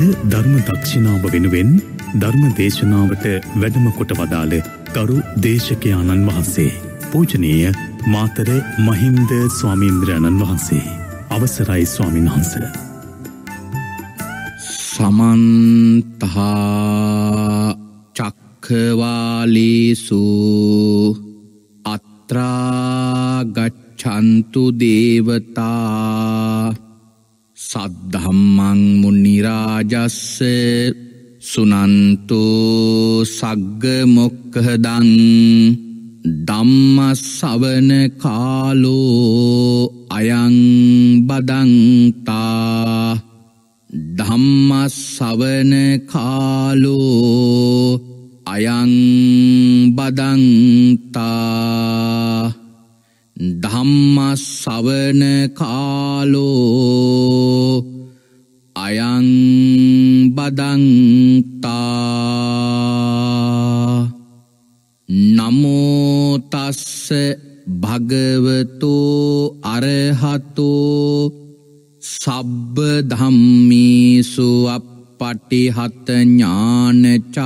අද ධර්ම දක්ෂිනාව වෙනුවෙන් ධර්ම දේශනාවට වැඩම කොට වදාළ ගරු දේශකයාණන් වහන්සේ. පූජනීය මාතර මහින්ද ස්වාමීන්ද්‍රයණන් වහන්සේ. අවසරයි ස්වාමින් වහන්ස. සමන්තහා චක්කවාලේසු අත්‍රාගච්චන්තු දේවතා සද්ධම්මං මුනිරාජස්ස සුනන්තෝ සග්ගමොක්කහදං දම්මස්සවන කාලෝ අයං බදන්තා ධම්මස්සවන කාලෝ අයං බදන්තා ධම්මස්සවන කාලෝ අයං බදන්තා නමෝතස්ස භගවතෝ අරහතෝ සබ්බ ධම්මේසු අපපටිහත ඥානචාරස්ස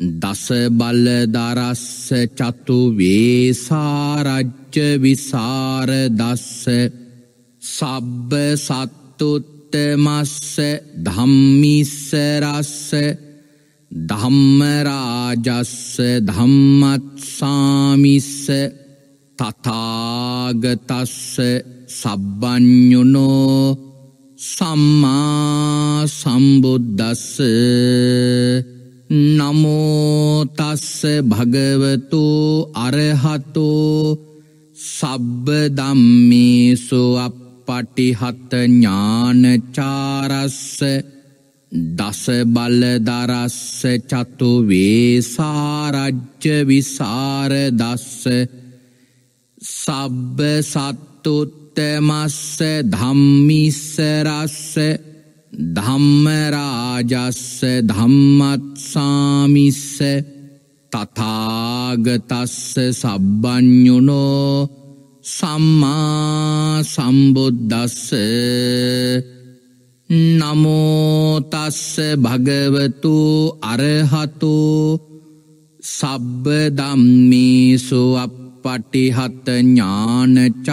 දස බලදරස්ස චතු වේසාරජ්‍ය විසාර දස්ස සබ්බ සත්තුත්තමස්ස ධම්මිස්සරස්ස ධම්මරාජස්ස ධම්මත්සාමිස්ස තතාගතස්ස සබ්බඥුනෝ සම්මා සම්බුද්දස්ස. නමෝතස්ස භගවතු අරහතෝ සබ්බ දම්මේසු අපපටිහත ඥානචාරස්ස දස බලදරස්ස චතු වේසාරජ්‍ය විසාර දස්ස සබ්බ සත්තුත්තමස්ස ධම්මිස්සරස්ස ධම්මරාජස්ස ධම්මත්සාමිස්ස තතාගතස්ස සබ්බඥුනෝ සම්මා සම්බුද්දස්ස නමෝතස්ස භගවතු අරහතු සබ්බ දම්මේසු අපපටිහත ඥානචාරස්ස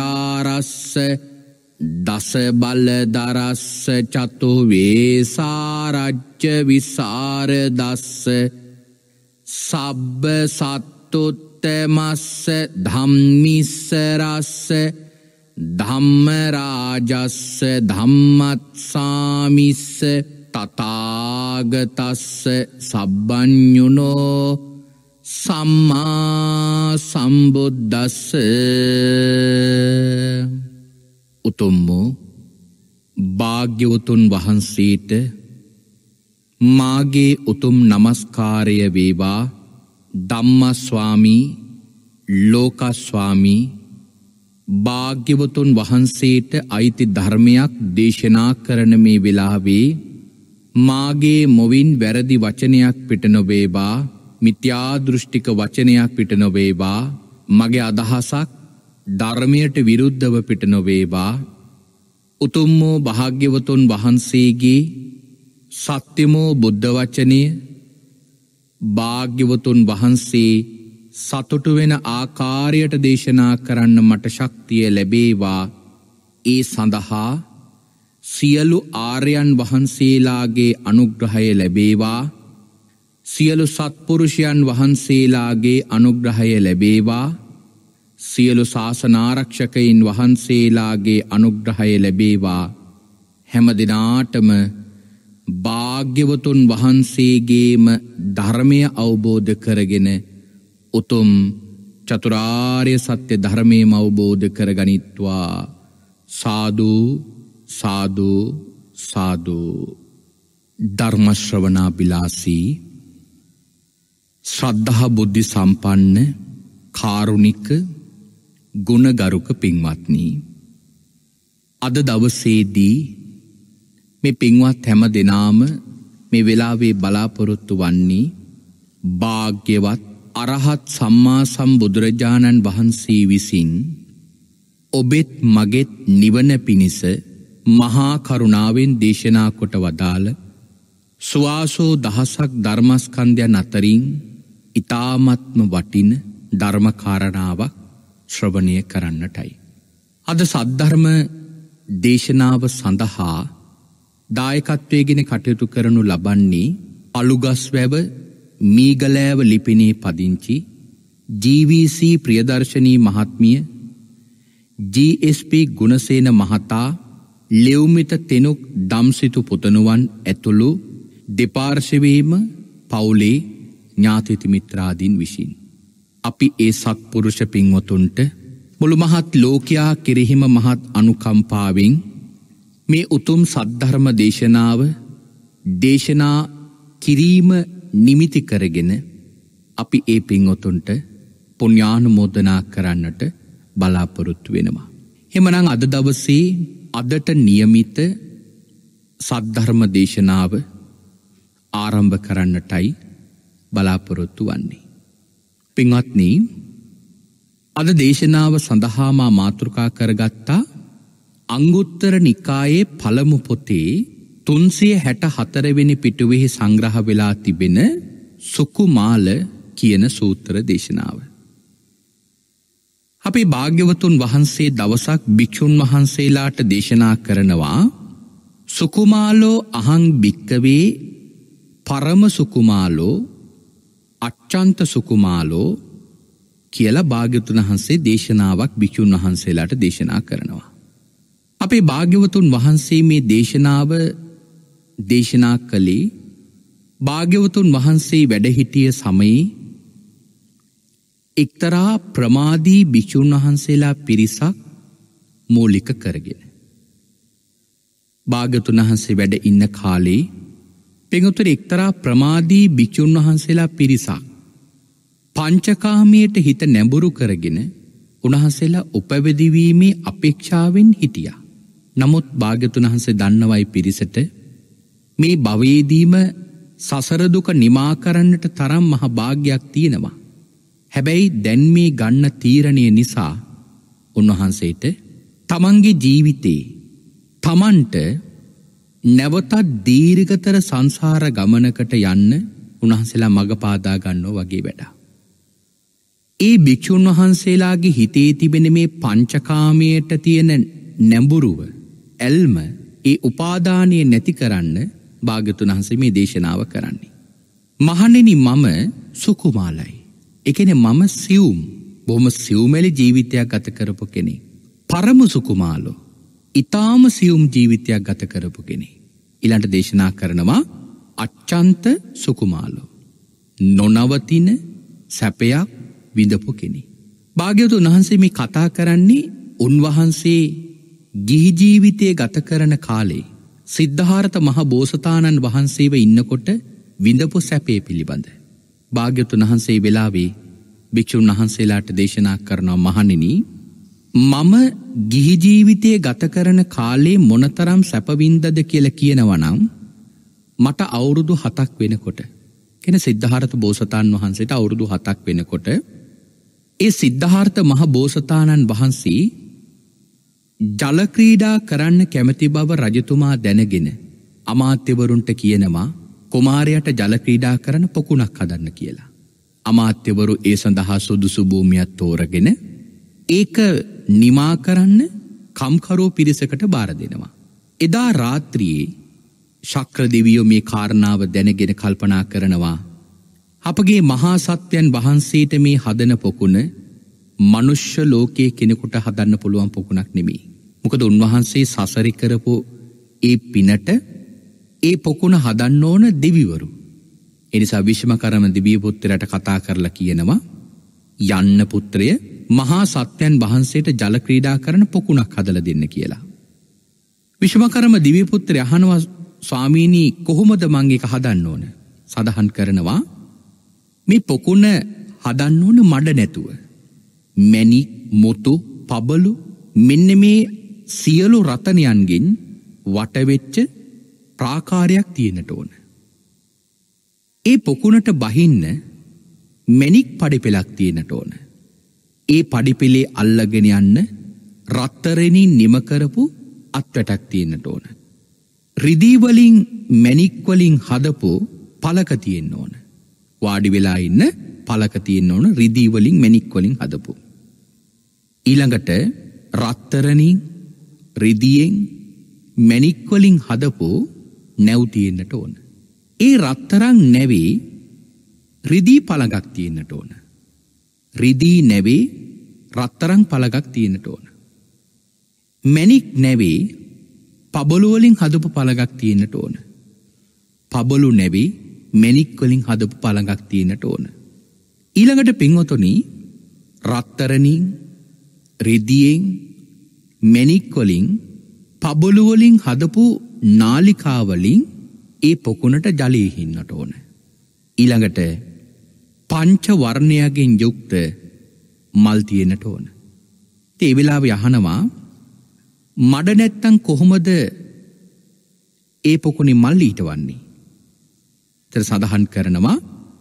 දස බලදරස්ස චතු වේසාරජ්‍ය විසාර දස්ස සබ්බ සත්තුත්තමස්ස ධම්මිස්සරස්ස ධම්මරාජස්ස ධම්මත්සාමිස්ස තතාගතස්ස සබ්බඥුනෝ සම්මා සම්බුද්දස්ස. උතුම්මෝ. භාග්‍යවතුන් වහන්සේට මාගේ උතුම් නමස්කාරය වේවා. ධම්මස්වාමී ලෝකස්වාමී. භාග්‍යවතුන් වහන්සේට අයිති ධර්මයක් දේශනා කරන මේ වෙලාවේ මාගේ මොවින් වැරදි වචනයක් පිට නොවේවා. මිත්‍යාදෘෂ්ටික වචනයක් පිට නොවේවා. මගේ අදහසක් ධර්මයට විරුද්ධව පිට නොවේවා. උතුම්මෝ භාග්‍යවතුන් වහන්සේගේ සත්‍යමෝ බුද්ධවචනය භාග්‍යවතුන් වහන්සේ සතුටු වෙන ආකාරයට දේශනා කරන්න මට ශක්තිය ලැබේවා. ඒ සඳහා සියලු ආර්යන් වහන්සේලාගේ අනුග්‍රහය ලැබේවා. සියලු සත්පුරුෂයන් වහන්සේලාගේ අනුග්‍රහය ලැබේවා. සියලු ශාසනාරක්ෂකයින් වහන්සේලාගේ අනුග්‍රහය ලැබේවා. හැම දෙනාටම භාග්‍යවතුන් වහන්සේගේම ධර්මය අවබෝධ කරගෙන උතුම් චතුරාර්ය සත්‍ය ධර්මයම අවබෝධ කරගනිත්වා. සාධූ සාධූ සාධූ ධර්මශ්‍රවනා බිලාසී ශ්‍රද්ධහ බුද්ධි සම්පන්න කාරුණික ගුණගරුක පින්වත්නී. අද දවසේදී මේ පින්වත් හැම දෙනාම මේ වෙලාවේ බලාපොරොත්තු වන්නේ භාග්‍යවත් අරහත් සම්මා සම්බුදුරජාණන් වහන්සේ විසින් ඔබෙත් මගෙත් නිවන පිණිස මහා කරුණාවෙන් දේශනා කොට වදාළ ස්වාසෝ දහසක් ධර්මස්කන්ධයන් අතරින් ඉතාමත්ම වටින ධර්මකාරණාවක් ශ්‍රවණය කරන්නටයි. අද සද්ධර්ම දේශනාව සඳහා දායකත්වයගෙන කටයුතු කරනු ලබන්නේ අලුගස් වැව මීගලෑව ලිපිනේ පදිංචි GVC ප්‍රියදර්ශනී මහත්මිය GSP ගුණසේන මහතා ලෙව්මිත තෙනුක් දම්සිතු පුතනුවන් ඇතුළු දෙපාර්ශවීම පවුලේ ඥාතිතිමිත්‍රාදීන් විසින්. අපි ඒ සත්පුරුෂ පින්වතුන්ට මුළු මහත් ලෝකයා කෙරෙහිම මහත් අනුකම්පාවෙන් මේ උතුම් සද්ධර්ම දේශනාව දේශනා කිරීම නිමිති කරගෙන අපි ඒ පින්වතුන්ට පුුණ්‍යානුමෝදනා කරන්නට බලාපොරොත්තු වෙනවා. එමනං අද දවසේ අදට නියමිත සද්ධර්ම දේශනාව ආරම්භ කරන්නටයි බලාපොරොත්තු වන්නේ. පින්වත්නී අද දේශනාව සඳහාමා මාතෘකා කරගත්තා අංගුත්තර නිකායේ පළමු පොතේ තුන්සිය හැට හතරවෙනි පිටුවෙහි සංග්‍රහ වෙලා තිබෙන සුකුමාල කියන සූත්‍ර දේශනාව. අපි භාග්‍යවතුන් වහන්සේ දවසක් භික්‍ෂූන් වහන්සේලාට දේශනා කරනවා සුකුමාලෝ අහං භික්කවේ පරම සුකුමාලෝ අච්චන්ත සුකුමාලෝ කියලා භාග්‍යතුන් වහන්සේ දේශනාවක් භික්‍ෂූන් වහන්සේලාට දේශනා කරනවා. අපේ භාග්‍යවතුන් වහන්සේ මේ දේශනාව දේශනා කළේ භාග්‍යවතුන් වහන්සේ වැඩහිටිය සමයේ එක්තරා ප්‍රමාදී භික්‍ෂූන් වහන්සේලා පිරිසක් මූලික කරගෙන. භාගතුන් වහන්සේ වැඩ ඉන්න කාලේ පෙඟුතුර එක්තරා ප්‍රමාදී භික්‍ෂූන් වහන්සේලා පිරිසක්. පංචකාමයට හිත නැඹුරු කරගෙන උණහන්සේලා උපවැදිවීමේ අපේක්ෂාවෙන් හිටිය. නමුත් භාගතුන් වහන්සේ දන්නවයි පිරිසට මේ භවයේදීම සසරදුක නිමා කරන්නට තරම් මහ භාග්‍යයක් තියෙනවා. හැබැයි දැන් මේ ගන්න තීරණය නිසා උන්වහන්සේට තමන්ගේ ජීවිතේ තමන්ට නැවතත් දීර්ඝතර සංසාර ගමනකට යන්න උන්වහන්සේලා මඟ පාදා ගන්නෝ වගේ වැඩා. ඒ භික්‍ෂූන් වහන්සේලාගේ හිතේ තිබෙන මේ පංචකාමයට තියෙන නැඹුරුව ඇල්ම ඒ උපාදානය නැති කරන්න භාගතුන් වහන්සේ මේ දේශනාව කරන්නේ. මහනෙනි මම සුකුමාලයි. එකන මම සියුම් බොහොම සිව්මැලි ජීවිතයක් ගත කරපු කෙනෙ. පරම සුකුමාලෝ ඉතාම සියුම් ජීවිතයක් ගත කරපු කෙනෙ. ඉලන්ට දේශනා කරනවා අච්චන්ත සුකුමාලෝ. නොනවතින සැපයක් විඳපු කෙනෙ. භාග්‍යවතු වහන්සේ මේ කතා කරන්නේ උන්වහන්සේ ගිහිජීවිතය ගත කරන කාලේ සිද්ධහාරත මහ බෝසතාණන් වහන්සේව ඉන්නකොට විඳපු සැපේ පිළිබඳ. භාග්‍යතුන් වහන්සේ වෙලාවේ භික්‍ෂූන් වහන්සේලාට දේශනා කරනවා මහනිනී මම ගිහිජීවිතය ගත කරන කාලේ මොනතරම් සැපවින්දද කියල කියනවනම් මට අවුරුදු හතක් වෙනකොට කෙන සිද්ධහරත බෝසතාන් වහන්සේට අවුරුදු හතක් වෙනකොට ඒ සිද්ධහාර්ථ මහ බෝසතාණන් වහන්සේ ජලක්‍රීඩා කරන්න කැමති බව රජතුමා දැනගෙන අමාත්‍යවරුන්ට කියනවා කුමාරයට ජලක්‍රීඩා කරන පොකුණක් හදන්න කියලා. අමාත්‍යවරු ඒ සඳහා සුදුසු භූමියත් තෝරගෙන ඒක නිමා කරන්න කම්කරෝ පිරිසකට බාර දෙනවා. එදා රාත්‍රියයේ ශක්‍රදිවියෝ මේ කාරණාව දැනගෙන කල්පනා කරනවා. අපගේ මහා සත්‍යයන් වහන්සේට මේ හදන පොකුණ මනුෂ්‍ය ලෝකයේ කෙනෙකුට හදන්න පුළුවන් පොකුණක් නෙමේ. මොකද උන්වහන්සේ සසරි කරපු ඒ පිනට ඒ පොකුණ හදන්න ඕන දෙවිවරු. එනිසා විශ්ම කරම දිවියපුත්තරයට කතා කරලා කියනවා යන්න පුත්‍රය මහා සත්‍යයන් වහන්සේට ජලක්‍රීඩා කරන පොකුණක් හදල දෙන්න කියලා. විශ්මකරම දිවිපුත්‍ර අහනවා ස්වාමීනී කොහොමද මං එක හදන්න ඕන සඳහන් කරනවා මේ පොකුණ හදන්න ඕන මඩ නැතුව. මැනි මොතු පබලු මෙන්න මේ සියලු රතනයන්ගෙන් වටවෙච්ච ප්‍රාකාරයක් තියෙනට ඕන. ඒ පොකුණට බහින්න මැනික් පඩි පෙලක් තියෙනට ඕන. ඒ පඩිපෙළේ අල්ලගෙන යන්න රත්තරෙනින් නිමකරපු අත්වැටක් තියෙන්න්නට ඕන. රිදීවලින් මැනික්වලින් හදපු පලක තියෙන්න්න ඕන. වාඩි වෙලා ඉන්න පලක තියෙන් ඕන රිදීවලින් මැනික්වලින් හදපු. ඊළඟට රත්තරනින් රිදියෙන් මැනික්වලින් හදපු නැවතියෙන්න්නට ඕන. ඒ රත්තරං නැවේ රිදී පළගක් තියෙන්න්නට ඕන. රිදී නැවේ රත්තරං පළගක් තියෙනට ඕන. මැනික් නැවේ පබොලුවලින් හදපු පළගක් තියෙනට ඕන. පබොලු නැවේ මැනික්වලින් හදපු පළගක් තියෙනට ඕන. ඊළඟට පින්වොතොනී රත්තරනින් රිදියෙන් මැනික්වලින් පබොලුවලින් හදපු නාලිකාවලින් ඒ පොකුණට ජලයහින්නට ඕන. ඊළඟට පංච වර්ණයගෙන් යුක්ත මල් තියෙනට ඕන. ඒ වෙලාව යහනවා මඩ නැත්තං කොහොමද ඒ පොකුණි මල් ඊට වන්නේ. තර සඳහන් කරනවා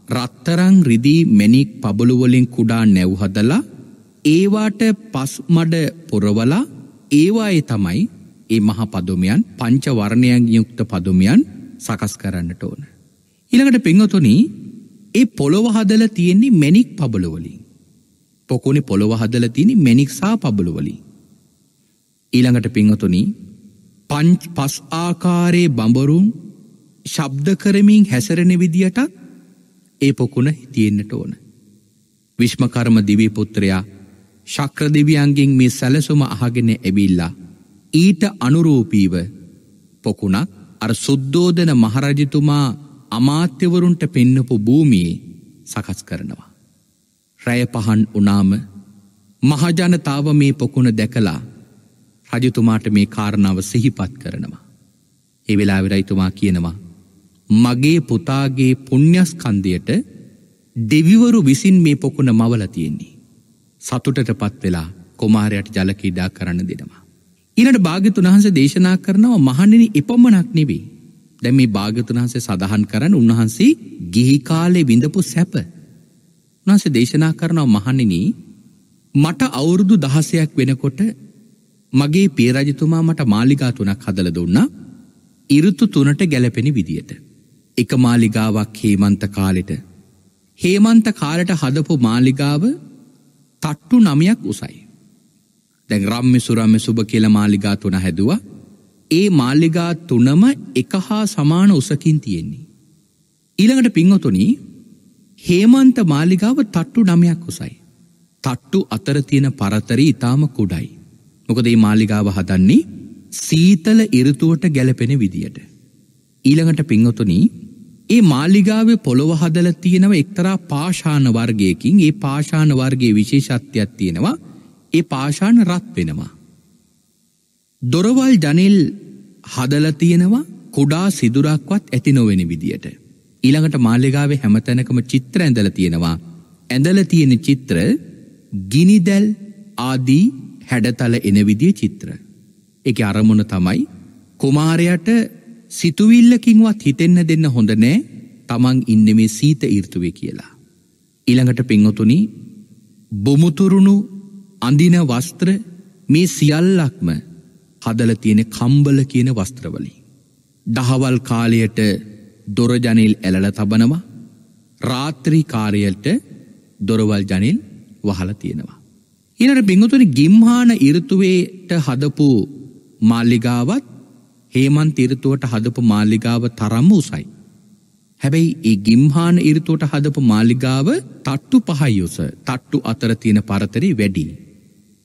රත්තරං රිදී මැනික් පබළුවලින් කුඩා නැව්හදලා ඒවාට පස් මඩ පොරවලා ඒවායේ තමයි ඒ මහ පදුමයන් පංච වර්ණයන් යුක්ත පදුමයන් සකස් කරන්නට ඕන. ඉළඟට පිංහතුනී ඒ පොළොව හදල තියෙන්නේ මැනික් පබලවලින්. පොකොනි පොළොව හදල තියනි මැනික්සා පබලුවලින්. ඊළඟට පිංහතුනි පංච් පස් ආකාරයේ බඹරුන් ශබ්ද කරමින් හැසරෙන විදියට ඒ පොකුණ තියෙන්න්නට ඕන. විශ්මකර්ම දිවී පුත්‍රයා ශක්‍රදිවියන්ගෙන් මේ සැලසුම අහගෙන ඇවිල්ලා ඊට අනුරූපීව පොකුණක් අර සුද්දෝදන මහරජතුමා අමාත්‍යවරුන්ට පෙන්නපු භූමියේ සකස් කරනවා. රැය පහන් උනාම මහජනතාව මේ පොකුණ දැකලා රජතුමාට මේ කාරණාව සිහිපත් කරනවා. ඒ වෙලා විරයිතුමා කියනවා. මගේ පුතාගේ පුුණ්්‍යස්කන්දයට දෙවිවරු විසින් මේ පොකුණ මවල තියෙන්නේ. සතුටට පත් වෙලා කොමාරයට ජලකීඩා කරන්න දෙනවා. ඉනට භාගතුන් වහන්සේ දේශනා කරනවා මහණනි එපමණක් නෙවේ. දැ මේ භාගතුන් වහන්සේ සඳහන් කරන්න උන්වහන්සේ ගිහිකාලේ විඳපු සැප. උන්හන්සේ දේශනා කරනවා මහණනී මට අවුරුදු දහසයක් වෙනකොට මගේ පේරජතුමා මට මාලිගා තුනක් හදල දුන්නා ඉරුතු තුනට ගැලපෙන විදියට. එක මාලිගාවක් හේමන්ත කාලෙට. හේමන්ත කාලට හදපු මාලිගාව තට්ටු නමයක් උසයි. දැන් රම්ම සුරම්ම සුභ කියල මාලිගා තුන හැදවා ඒ මාල්ලිගා තුනම එක හා සමාන උසකින් තියෙන්නේ. ඊළඟට පිංහොතුනී හේමන්ත මාලිගාව තට්ටු නමයක් උසයි. තට්ටු අතර තියෙන පරතරී ඉතාම කුඩයි. මොකද ඒ මාලිගාව හදන්නේ සීතල ඉරතුවට ගැලපෙන විදියට. ඊළඟට පිංහොතුනී ඒ මාලිගාවේ පොළොව හදල තියෙනව එක්තරා පාෂාන වර්ගයකින් ඒ පාෂාන වර්ගේ විශේෂත්වයක් තියෙනවා ඒ පාෂාන රත් වෙනවා. දොරවල් ජනෙල් හදල තියෙනවා කුඩා සිදුරක්වත් ඇති නොවෙන විදියට. ඊළඟට මාල්ලිගාවේ හැමතැනකම චිත්‍ර ඇඳල තියෙනවා. ඇඳල තියෙන චිත්‍ර ගිනිදැල් ආදී හැඩතල එන විදිය චිත්‍ර. එක අරමුණ තමයි කුමාරයට සිතුවිල්ලකින්වත් හිතෙන්න දෙන්න හොඳ නෑ තමන් ඉන්න මේ සීත ඊර්තුවේ කියලා. ඊළඟට පිංහොතුනි බොමුතුරුණු අඳින වස්ත්‍ර මේ සියල්ලක්ම හදල තියෙන කම්බල කියන වස්ත්‍රවලි. දහවල් කාලයට දොරජනිල් ඇලල තබනවා රාත්‍රී කාරයට දොරවල් ජනිල් වහල තියෙනවා. ඉනට බිංගතුනි ගිම්හාන ඉරතුවේට හදපු මාල්ලිගාවත් හේමන් තිරතුවට හදපු මාල්ලිගාව තරම්ම උසයි. හැබැයි ඒ ගිම්හාන ඉරතුවට හදපු මාලිගාව තට්ටු පහයියොස තට්ටු අතර තියෙන පරතරි වැඩි.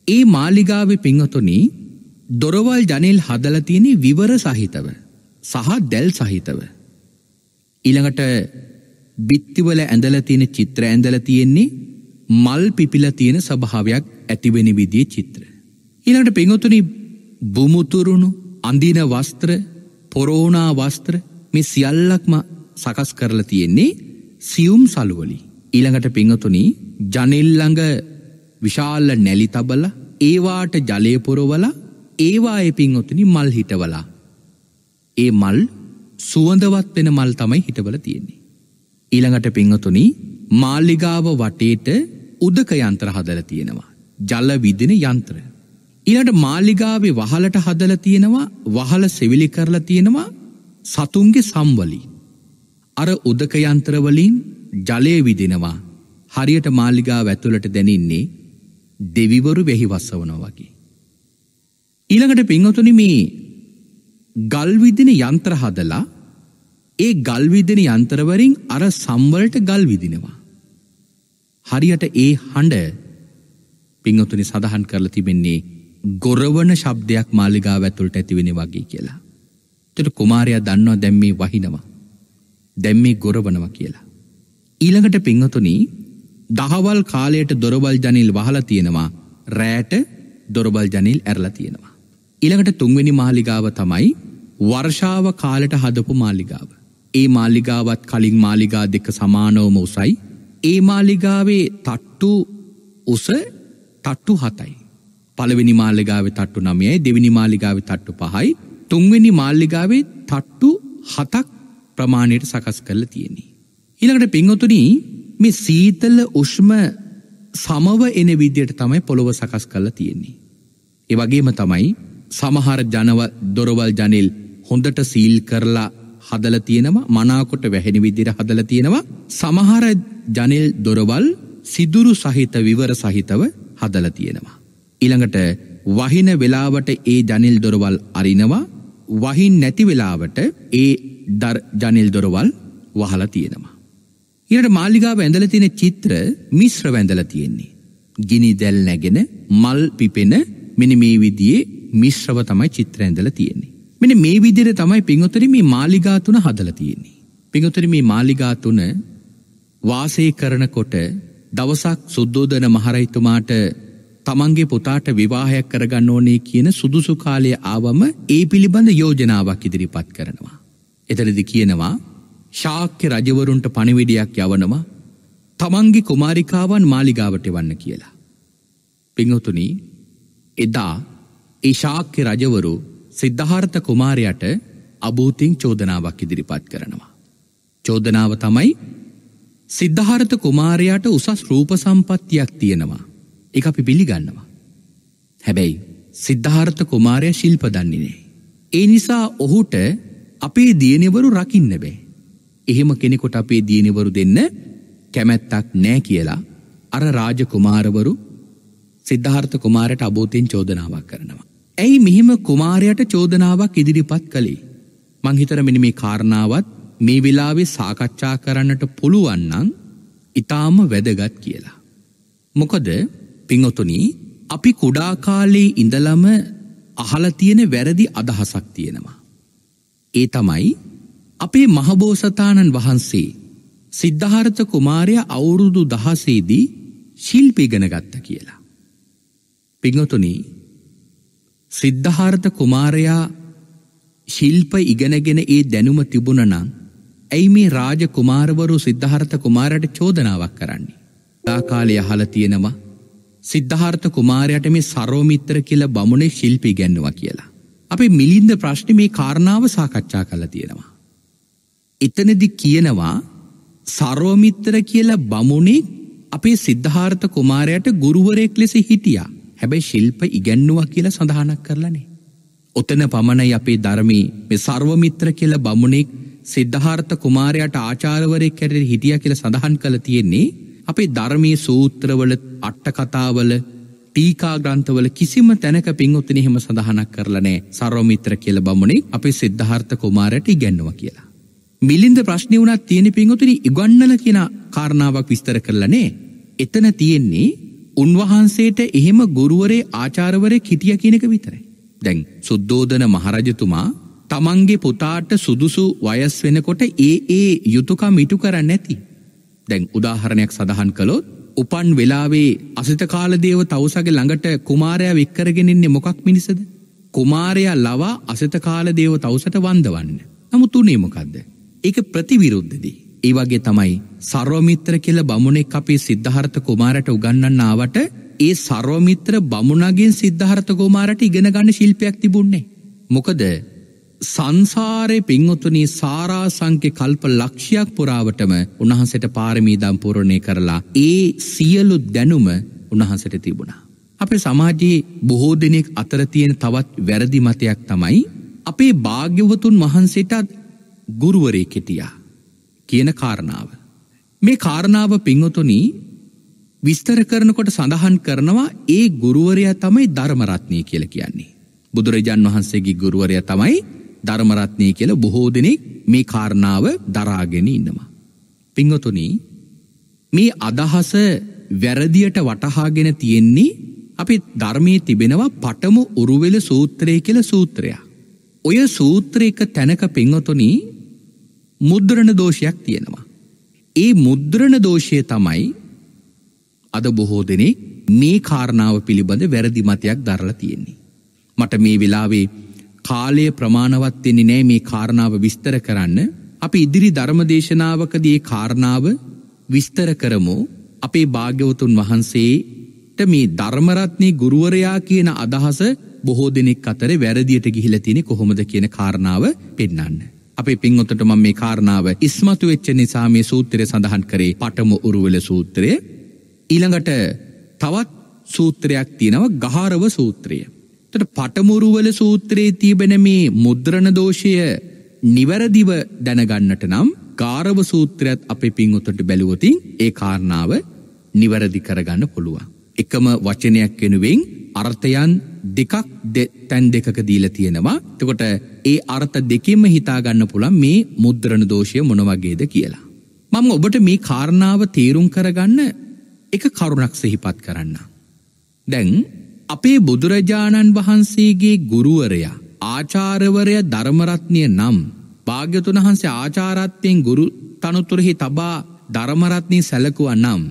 ඒ මාලිගාව පිංහතුනි දොරවල් ජනෙල් හදල තියෙනෙ විවර සහිතව සහ දැල් සහිතව. ඉළඟට බිත්තිවල ඇඳල තියෙන චිත්‍ර ඇඳල තියෙන්නේ මල් පිපිල තියෙන සභාවයක් ඇතිවෙන විදිේ චිත්‍ර. ඊළඟට පිංහතුනි බුමුතුරුණු අඳින වස්ත්‍ර පොරෝනා වස්ත්‍ර මේ සියල්ලක්ම සකස් කරලා තියෙන්නේ සියුම් සලුවලි. ඊළඟට පිංහතුනි ජනෙල්ලඟ විශාල්ල නැලි තබල ඒවාට ජලයපුරවල ඒවා එපින් ඔතනි මල් හිටවලා. ඒ මල් සුවඳවත් වෙන මල් තමයි හිටවල තියෙන්නේ. ඊළඟට පිංහතුනි මාල්ලිගාව වටේට උදක යන්ත්‍ර හදල තියෙනවා. ජල්ල විදින යන්ත්‍ර. ඊට මාලිගාවේ වහලට හදල තියෙනවා වහල සෙවිලි කරලා තියෙනවා සතුන්ගේ සම්වලි. අර උදකයන්ත්‍රවලින් ජලය විදිනවා හරියට මාලිගා ඇතුළට දැනින්නේ දෙවිවරු වෙහි වස්සවන වගේ. ඊළඟට පිංහතුනි මේ ගල්විදින යන්ත්‍ර හදලා ඒ ගල්විදින යන්ත්‍රවරින් අර සම්වලට ගල් විදිනවා. හරියට ඒ හඬ පිංහතුනි සඳහන් කරලා තිබෙන්නේ ගොරවන ශබ්දයක් මාලිගාව ඇතුළට ඇතිවෙන වගේ කියලා. තට කුමාරයා දන්නවා දැම්මේ වහිනවා. දැම්මේ ගොරවනව කියලා. ඊළඟට පිංහතුනී දහවල් කාලයට දොරබල් ජනිල් වහලා තියෙනවා රෑට දොරබල් ජනිල් ඇරලා තියෙනවා. ඊළඟට තුන්වෙනි මාලිගාව තමයි වර්ෂාව කාලට හදපු මාලිගාව. ඒ මාලිගාවත් කලින් මාලිගා දෙක සමානවම උසයි ඒ මාලිගාවේ තට්ටු උස තට්ටු හතයි. පළවෙනි මාල්ලිගාවේ තට්ටු නමයයි දෙවිනි මාලිගාවේ තට්ටු පහයි තුන්වෙනි මාල්ලිගාවේ තට්ටු හතක් ප්‍රමාණයට සකස් කරල තියෙන්නේ. ඊළඟට පිංහතුනී මේ සීතල උෂ්ම සමව එන විදියට තමයි පොළොව සකස් කරලා තියෙන්නේ. ඒ වගේම තමයි සමහර ජනව දොරවල් ජනෙල් හොඳට සීල් කරලා හදල තියෙනවා මනාකොට වැහෙන විදිර හදල තියෙනවා සමහර ජනෙල් දොරවල් සිදුරු සහිත විවර සහිතව හදල තියෙනවා. ඉළඟට වහින වෙලාවට ඒ ජනිල් දොරවල් අරිනවා වහින් නැති වෙලාවට ඒ ජනිල් දොරවල් වහල තියෙනවා. ඉරට මාලිගාව ඇඳල තියෙන චිත්‍ර මිශ්‍ර වැඳල තියෙන්නේ. ගිනි දැල් නැගෙන මල් පිපෙන මෙනි මේ විදියේ මිශ්‍රව තමයි චිත්‍ර ඇඳල තියෙන්නේ. මෙන මේ විදිර තමයි පිංහොතර මේ මාලිගාතුන හදල තියෙන්නේ. පිංහොතර මේ මාලිගාතුන වාසය කරනකොට දවසක් සුද්දෝදන මහරයිතුමාට තමන්ගේ පුතාට විවාහයක් කරගන්න ඕනේ කියන සුදුසු කාලය ආවම ඒ පිළිබඳ යෝජනාවක් ඉදිරිපත් කරනවා. එතරදි කියනවා ශාක්‍ය රජවරුන්ට පණිවිඩයක් යවනවා තමන්ගේ කුමාරිකාවන් මාලිගාවට වන්න කියලා. පිංහතුනි එදා ඒ ශාක්‍ය රජවරු සිද්ධහාර්ථ කුමාරයට අභූතින් චෝදනාවක් ඉදිරිපත් කරනවා. චෝදනාව තමයි සිද්ධහාරත කුමාරයාට උසස් රූප සම්පත්තියක් තියෙනවා. එක අපි පිළිගන්නවා. හැබැයි සිද්ධහාර්ථ කුමාරය ශිල්ප දන්නිනේ. ඒ නිසා ඔහුට අපේ දියනෙවරු රකින්න බෑ. එහෙම කෙනෙකොට අපේ දියනෙවරු දෙන්න කැමැත්තක් නෑ කියලා අර රාජ කුමාරවරු සිද්ධාර්ථ කුමාරයට අබෝතයෙන් චෝදනාවක් කරනවා. ඇයි මෙහෙම කුමාරයට චෝදනාවක් ඉදිරිපත් කළේ. මංහිතර මෙනි මේ කාරණාවත් මේ වෙලාවේ සාකච්ඡා කරන්නට පුළුවන්නන් ඉතාම වැදගත් කියලා. මොකද පිංඔතුනී අපි කුඩාකාලේ ඉඳලම අහල තියෙන වැරදි අදහසක් තියෙනවා. ඒ තමයි අපේ මහබෝසතාණන් වහන්සේ සිද්ධහාරත කුමාරය අවුරුදු දහසේදී ශිල්පිගෙන ගත්ත කියලා. පිංහතුනී සිද්ධහාරත කුමාරයා ශිල්ප ඉගෙනගෙන ඒ දැනුම තිබුණනං ඇයි මේ රාජ කුමාරවරු සිද්ධහර්ථ කුමාරයට චෝදනාවක් කරන්නේ. දාකාලය අහල තියෙනවා සිද්ධහර්ථ කුමාරයට මේ සරෝමිත්‍ර කියල බමුණේ ශිල්පි ගැන්නවා කියලා. අපි මිලින්ද ප්‍රශ්න මේ කාරණාව සාකච්ඡා කළ තියෙනවා. එතනදි කියනවා සරෝමිත්‍ර කියලා බමුණේ අපේ සිද්ධහාර්ථ කුමාරයට ගුරුවරයෙක් ලෙස හිටියා හැබැයි ශිල්ප ඉගැන්නවා කියලා සඳහනක් කරලනේ. ඔතන පමණයි අපේ ධර්මී මෙ සර්වමිත්‍ර කියල බමුණෙක් සිද්ධහාර්ථ කුමාරයට ආචාරවරය කැරෙ හිටිය කියල සඳහන් කළ තියෙන්නේ අපේ ධර්මී සූත්‍රවල අට්ට කතාවල ටීකා ග්‍රන්ථවල කිසිම තැනක පින්උත්තන එහෙම සඳහනක් කරලනෑ සරෝමිත්‍ර කියල බමුණේ අපේ සිද්ධහාර්ථ කුමාරයට ඉගැන්නවා කියලා. මිලින්ද ප්‍රශ්නය වුණත් තියෙන පින්ගොතුරි ඉගන්නල කියෙන කාරණාවක් විස්තර කරලනේ එතන තියෙන්නේ උන්වහන්සේට එහෙම ගුරුවරේ ආචාරවරය හිටිය කියනක විතරයි. දැන් සුද්දෝදන මහරජතුමා තමන්ගේ පුතාට සුදුසු වයස් වෙනකොට ඒ ඒ යුතුකම් ඉටු කරන්න ඇති. දැන් උදාහරණයක් සඳහන් කළොත් උපන් වෙලාවේ අසිත කාලදේව තවසගේ ළඟට කුමාරයා වික්කරගෙනෙන්නේ මොකක් මිනිසද. කුමාරයා ලවා අසත කාලදේව තවසට වන්දවන්න. නමුත් උනේ මොකක්ද. ඒක ප්‍රතිවිරුද්ධදී. ඒ වගේ තමයි සර්වමිත්‍ර කියල බමුණෙක් අපේ සිද්ධහර්ථ කුමාරට උගන්නන්න ආවට ඒ සර්වමිත්‍ර බමුණගෙන් සිද්ධහර්ථ කුමාරට ඉගෙන ගන්න ශිල්පයක් තිබුන්නේ. මොකද සංසාරය පින්ඔතුනී සාරාසංක්‍ය කල්ප ලක්ෂයක් පුරාවටම උන්වහන්සට පාරමීදම් පුරණය කරලා ඒ සියලු දැනුම උන්වහන්සට තිබුණා. අපේ සමාජයේ බොහෝ දෙනෙක් අතර තියෙන තවත් වැරදි මතයක් තමයි අපේ භාග්‍යවතුන් වහන්සේටත් ගුරුවරේ කෙටියා කියන කාරණාව. මේ කාරණාව පිංහතුනී විස්තර කරනකොට සඳහන් කරනවා ඒ ගුරුවරයා තමයි ධර්මරත්නය කියල කියන්නේ. බුදුරජාන් වහන්සේගේ ගුරුවරය තමයි ධර්මරත්නය කියල බොහෝ දෙනෙක් මේ කාරණාව දරාගෙන ඉන්නවා. පිංහතුනී මේ අදහස වැරදියට වටහාගෙන තියෙන්නේ අපි ධර්මය තිබෙනවා පටමු උරුවෙල සූත්‍රය කියල සූත්‍රයක්. ඔය සූත්‍රයක තැනක පෙංහොතුනී මුද්‍රණ දෝෂයක් තියෙනවා. ඒ මුද්‍රණ දෝෂය තමයි අද බොහෝ දෙනෙක් මේ කාරණාව පිළිබඳ වැරදි මතයක් දරලා තියෙන්නේ. මට මේ වෙලාවේ කාලය ප්‍රමාණවත්වෙන්නේ නෑ මේ කාරණාව විස්තර කරන්න අපි ඉදිරි ධර්මදේශනාවකදී කාරණාව විස්තර කරමු අපේ භාග්‍යවතුන් වහන්සේට මේ ධර්මරත්නය ගුරුවරයා කියන අදහස බොහෝ දෙනෙක් අතර වැරදියට ගිහිල තිනෙ කොහොමද කියන කාරණාව පෙන්න්න. අපේ පින්ගොතට මම මේ කාරණාව ඉස්මතු වෙච්ච නිසා මේ සූත්‍රය සඳහන් කරේ පටම උරුවල සූත්‍රය ඊළඟට තවත් සූත්‍රයක් තියෙනව ගහාරව සූත්‍රය. තට පටමුරුවල සූත්‍රයේ තිබෙන මේ මුද්‍රණ දෝෂය නිවැරදිව දැනගන්නට නම් ගාරව සූත්‍රයත් අපේ පින්ඔතට බැලුවතින් ඒ කාරණාව නිවැරදි කරගන්න පුළුවන්. එකම වචනයක් වෙනුවෙන් අර්ථයන් දෙකක් තැන් දෙකක දීල තියෙනවා තකොට ඒ අර්ථ දෙකෙම හිතාගන්න පුළන් මේ මුද්‍රණ දෝෂය මොනවගේද කියලා. මම ඔබට මේ කාරණාව තේරුම් කරගන්න එක කරුණක් සෙහිපත් කරන්න. දැන් අපේ බුදුරජාණන් වහන්සේගේ ගුරුවරයා ආචාරවරය ධර්මරත්නය නම් භාග්‍යතුන් වහන්සේ ආචාරත්වයෙන් ගුරු තනුතුරෙහි තබා ධර්මරත්නය සැලකුව නම්.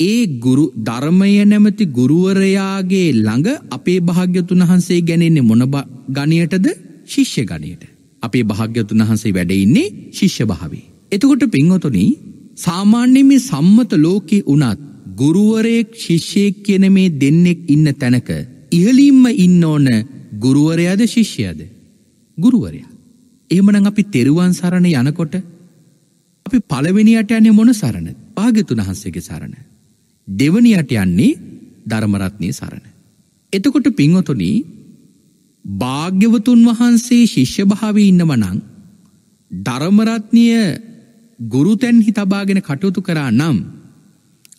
ඒ ගුරු ධර්මය නැමති ගුරුවරයාගේ ළඟ අපේ භාග්‍යතුන් වහන්සේ ගැනෙන්නේ මොන ගණයටද ශිෂ්‍ය ගණයට. අපේ භාග්‍යතුන් වහන්සේ වැඩඉන්නේ ශිෂ්‍ය භාවේ. එතකොට පින්හොතුනී සාමාන්‍ය මේ සම්මත ලෝකෙ වනත් ගුරුවරයෙක් ශිෂ්‍යයෙක් කියන මේ දෙන්නෙක් ඉන්න තැනක ඉහලින්ම ඉන්න ඕන ගුරුවරයාද ශිෂ්‍යයද ගුරුවරයා. එහමනං අපි තෙරුවන් සරණ යනකොට අපි පළවෙනියට යන්නේ මොන සරණ පාගතුන් වහන්සේගේ සරණ. දෙවනියට යන්නේ ධර්මරත්නය සරණ. එතකොට පින්වතුනී භාග්‍යවතුන් වහන්සේ ශිෂ්‍ය භාව ඉන්නවනං ධර්මරත්නය ගුරුතැන්හි තබාගෙන කටයුතු කරා නම්